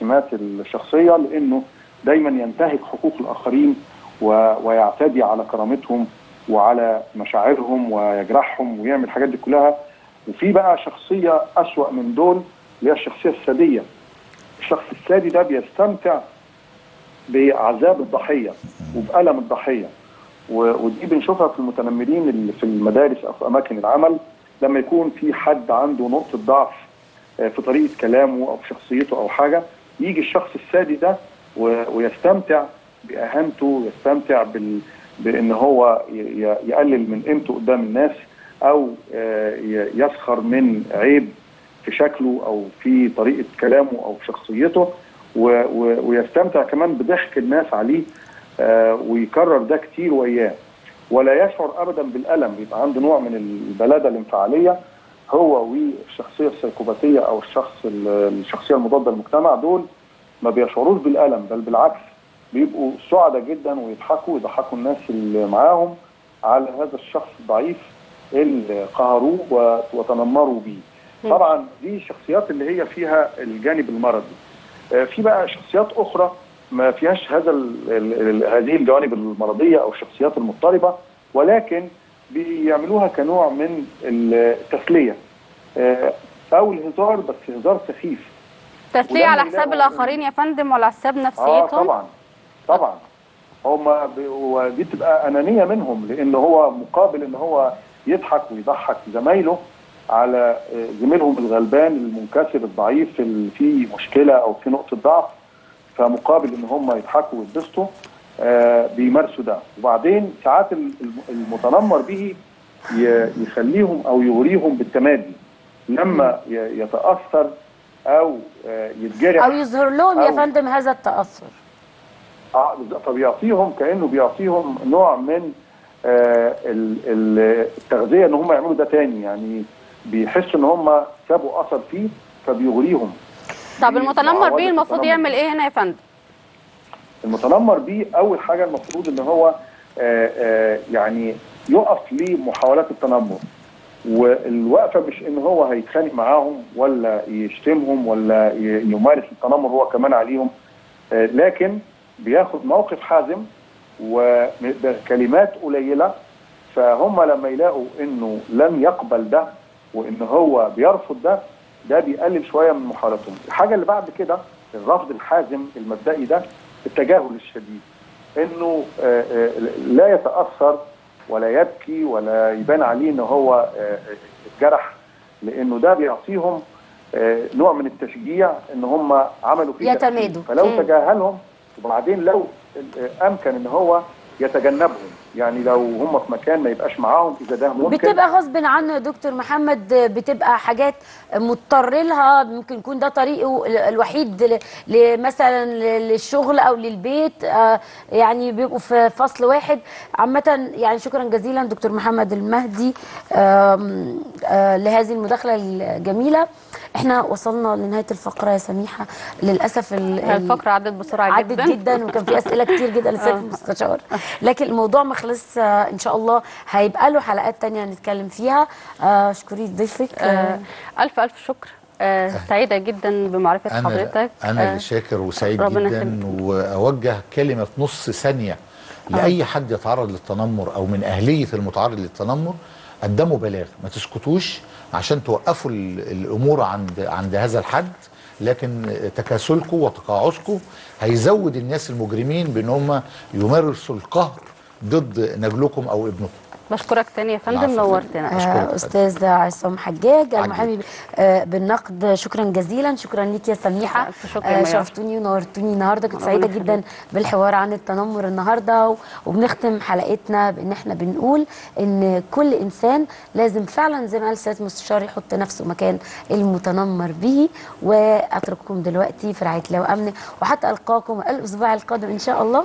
سمات الشخصية لأنه دايما ينتهك حقوق الآخرين ويعتدي على كرامتهم وعلى مشاعرهم ويجرحهم ويعمل الحاجات دي كلها. وفي بقى شخصية أسوأ من دول اللي هي الشخصية الساديه الشخص السادي ده بيستمتع بعذاب الضحية وبألم الضحية. ودي بنشوفها في المتنمرين اللي في المدارس أو في أماكن العمل لما يكون في حد عنده نقطة ضعف آه، في طريقة كلامه أو في شخصيته أو حاجة يجي الشخص السادي ده ويستمتع بأهانته ويستمتع بال بإن هو يقلل من قيمته قدام الناس أو آه، يسخر من عيب في شكله أو في طريقة كلامه أو في شخصيته و- ويستمتع كمان بضحك الناس عليه آه، ويكرر ده كتير وياه ولا يشعر ابدا بالألم يبقى عنده نوع من البلادة الانفعالية هو والشخصية السيكوباتية أو الشخص ال- الشخصية المضادة للمجتمع دول ما بيشعروش بالألم بل بالعكس بيبقوا سعداء جدا ويضحكوا ويضحكوا الناس اللي معاهم على هذا الشخص الضعيف اللي قهروه وتنمروا بيه. طبعا دي الشخصيات اللي هي فيها الجانب المرضي. آه، في بقى شخصيات أخرى ما فيهاش هذا هذه الجوانب المرضية أو الشخصيات المضطربة ولكن بيعملوها كنوع من التسلية. آه، أو الهزار بس هزار سخيف. تسلية على حساب الآخرين يا فندم ولا على حساب آه نفسيتهم؟ طبعا. طبعا. هما ب- ودي بتبقى أنانية منهم لأن هو مقابل إن هو يضحك ويضحك زمايله على آه، زميلهم الغلبان المنكسر الضعيف اللي فيه مشكلة أو في نقطة ضعف فمقابل إن هم يضحكوا ويتبسطوا آه بيمارسوا ده. وبعدين ساعات ال- الم- المتنمر به يخليهم أو يغريهم بالتمادي. لما يتأثر أو آه يتجرح أو يظهر لهم يا فندم هذا التأثر. فبيعطيهم كأنه بيعطيهم نوع من آه ال- ال- التغذية إن هم يعملوا ده تاني. يعني بيحسوا إن هم سابوا أثر فيه فبيغريهم. طب المتنمر بيه المفروض. يعمل إيه هنا يا فندم؟ المتنمر بيه أول حاجة المفروض إن هو آه آه يعني يقف لمحاولات التنمر. والوقفة مش إن هو هيتخانق معاهم ولا يشتمهم ولا يمارس التنمر هو كمان عليهم. آه لكن بياخد موقف حازم وبكلمات قليلة فهم لما يلاقوا إنه لم يقبل ده وإن هو بيرفض ده ده بيقلل شوية من محاولاتهم الحاجة اللي بعد كده الرفض الحازم المبدئي ده التجاهل الشديد إنه آه، آه، لا يتأثر ولا يبكي ولا يبان عليه إن هو آه، اتجرح لإنه ده بيعطيهم نوع من التشجيع إن هم عملوا فيه. يتمادوا. فلو. تجاهلهم وبعدين لو امكن ان هو يتجنبهم. يعني لو هم في مكان ما يبقاش معاهم إذا ده ممكن. بتبقى غصب عنه يا دكتور محمد بتبقى حاجات مضطر لها ممكن يكون ده طريقه ال- الوحيد ل- ل- مثلا للشغل أو للبيت آه، يعني بيبقوا في فصل واحد. عامة يعني شكرا جزيلا دكتور محمد المهدي آه، لهذه المداخلة الجميلة. إحنا وصلنا لنهاية الفقرة يا ال- ال- الفقرة عدت بسرعة عدت جدا. جدا وكان في أسئلة كتير جدا لسياده آه. المستشار لكن الموضوع ما خلص آه، إن شاء الله هيبقى له حلقات تانية نتكلم فيها. آه، اشكري ضيفك. آه، آه، ألف ألف شكر. آه، سعيدة جدا بمعرفة أنا حضرتك. أنا آه، اللي شاكر وسعيد جدا وأوجه كلمة في نص ثانية لأي حد يتعرض للتنمر أو من أهلية المتعرض للتنمر قدموا بلاغ. ما تسكتوش عشان توقفوا ال- الأمور عند عند هذا الحد لكن تكاسلكم وتقاعسكم هيزود الناس المجرمين بأن هم يمارسوا القهر ضد نجلكم أو ابنكم بشكرك تاني يا فندم. نورتنا. آه، أستاذ عصام حجاج. المحامي آه، بالنقد شكرا جزيلا شكرا ليك يا سميحة آه،. شرفتوني ونورتوني النهارده كنت سعيدة. جدا بالحوار عن التنمر النهارده وبنختم حلقتنا بإن إحنا بنقول إن كل إنسان لازم فعلا زي ما قال سياده المستشار يحط نفسه مكان المتنمر به وأترككم دلوقتي في رعاية الله وأمنه وحتى ألقاكم الأسبوع القادم إن شاء الله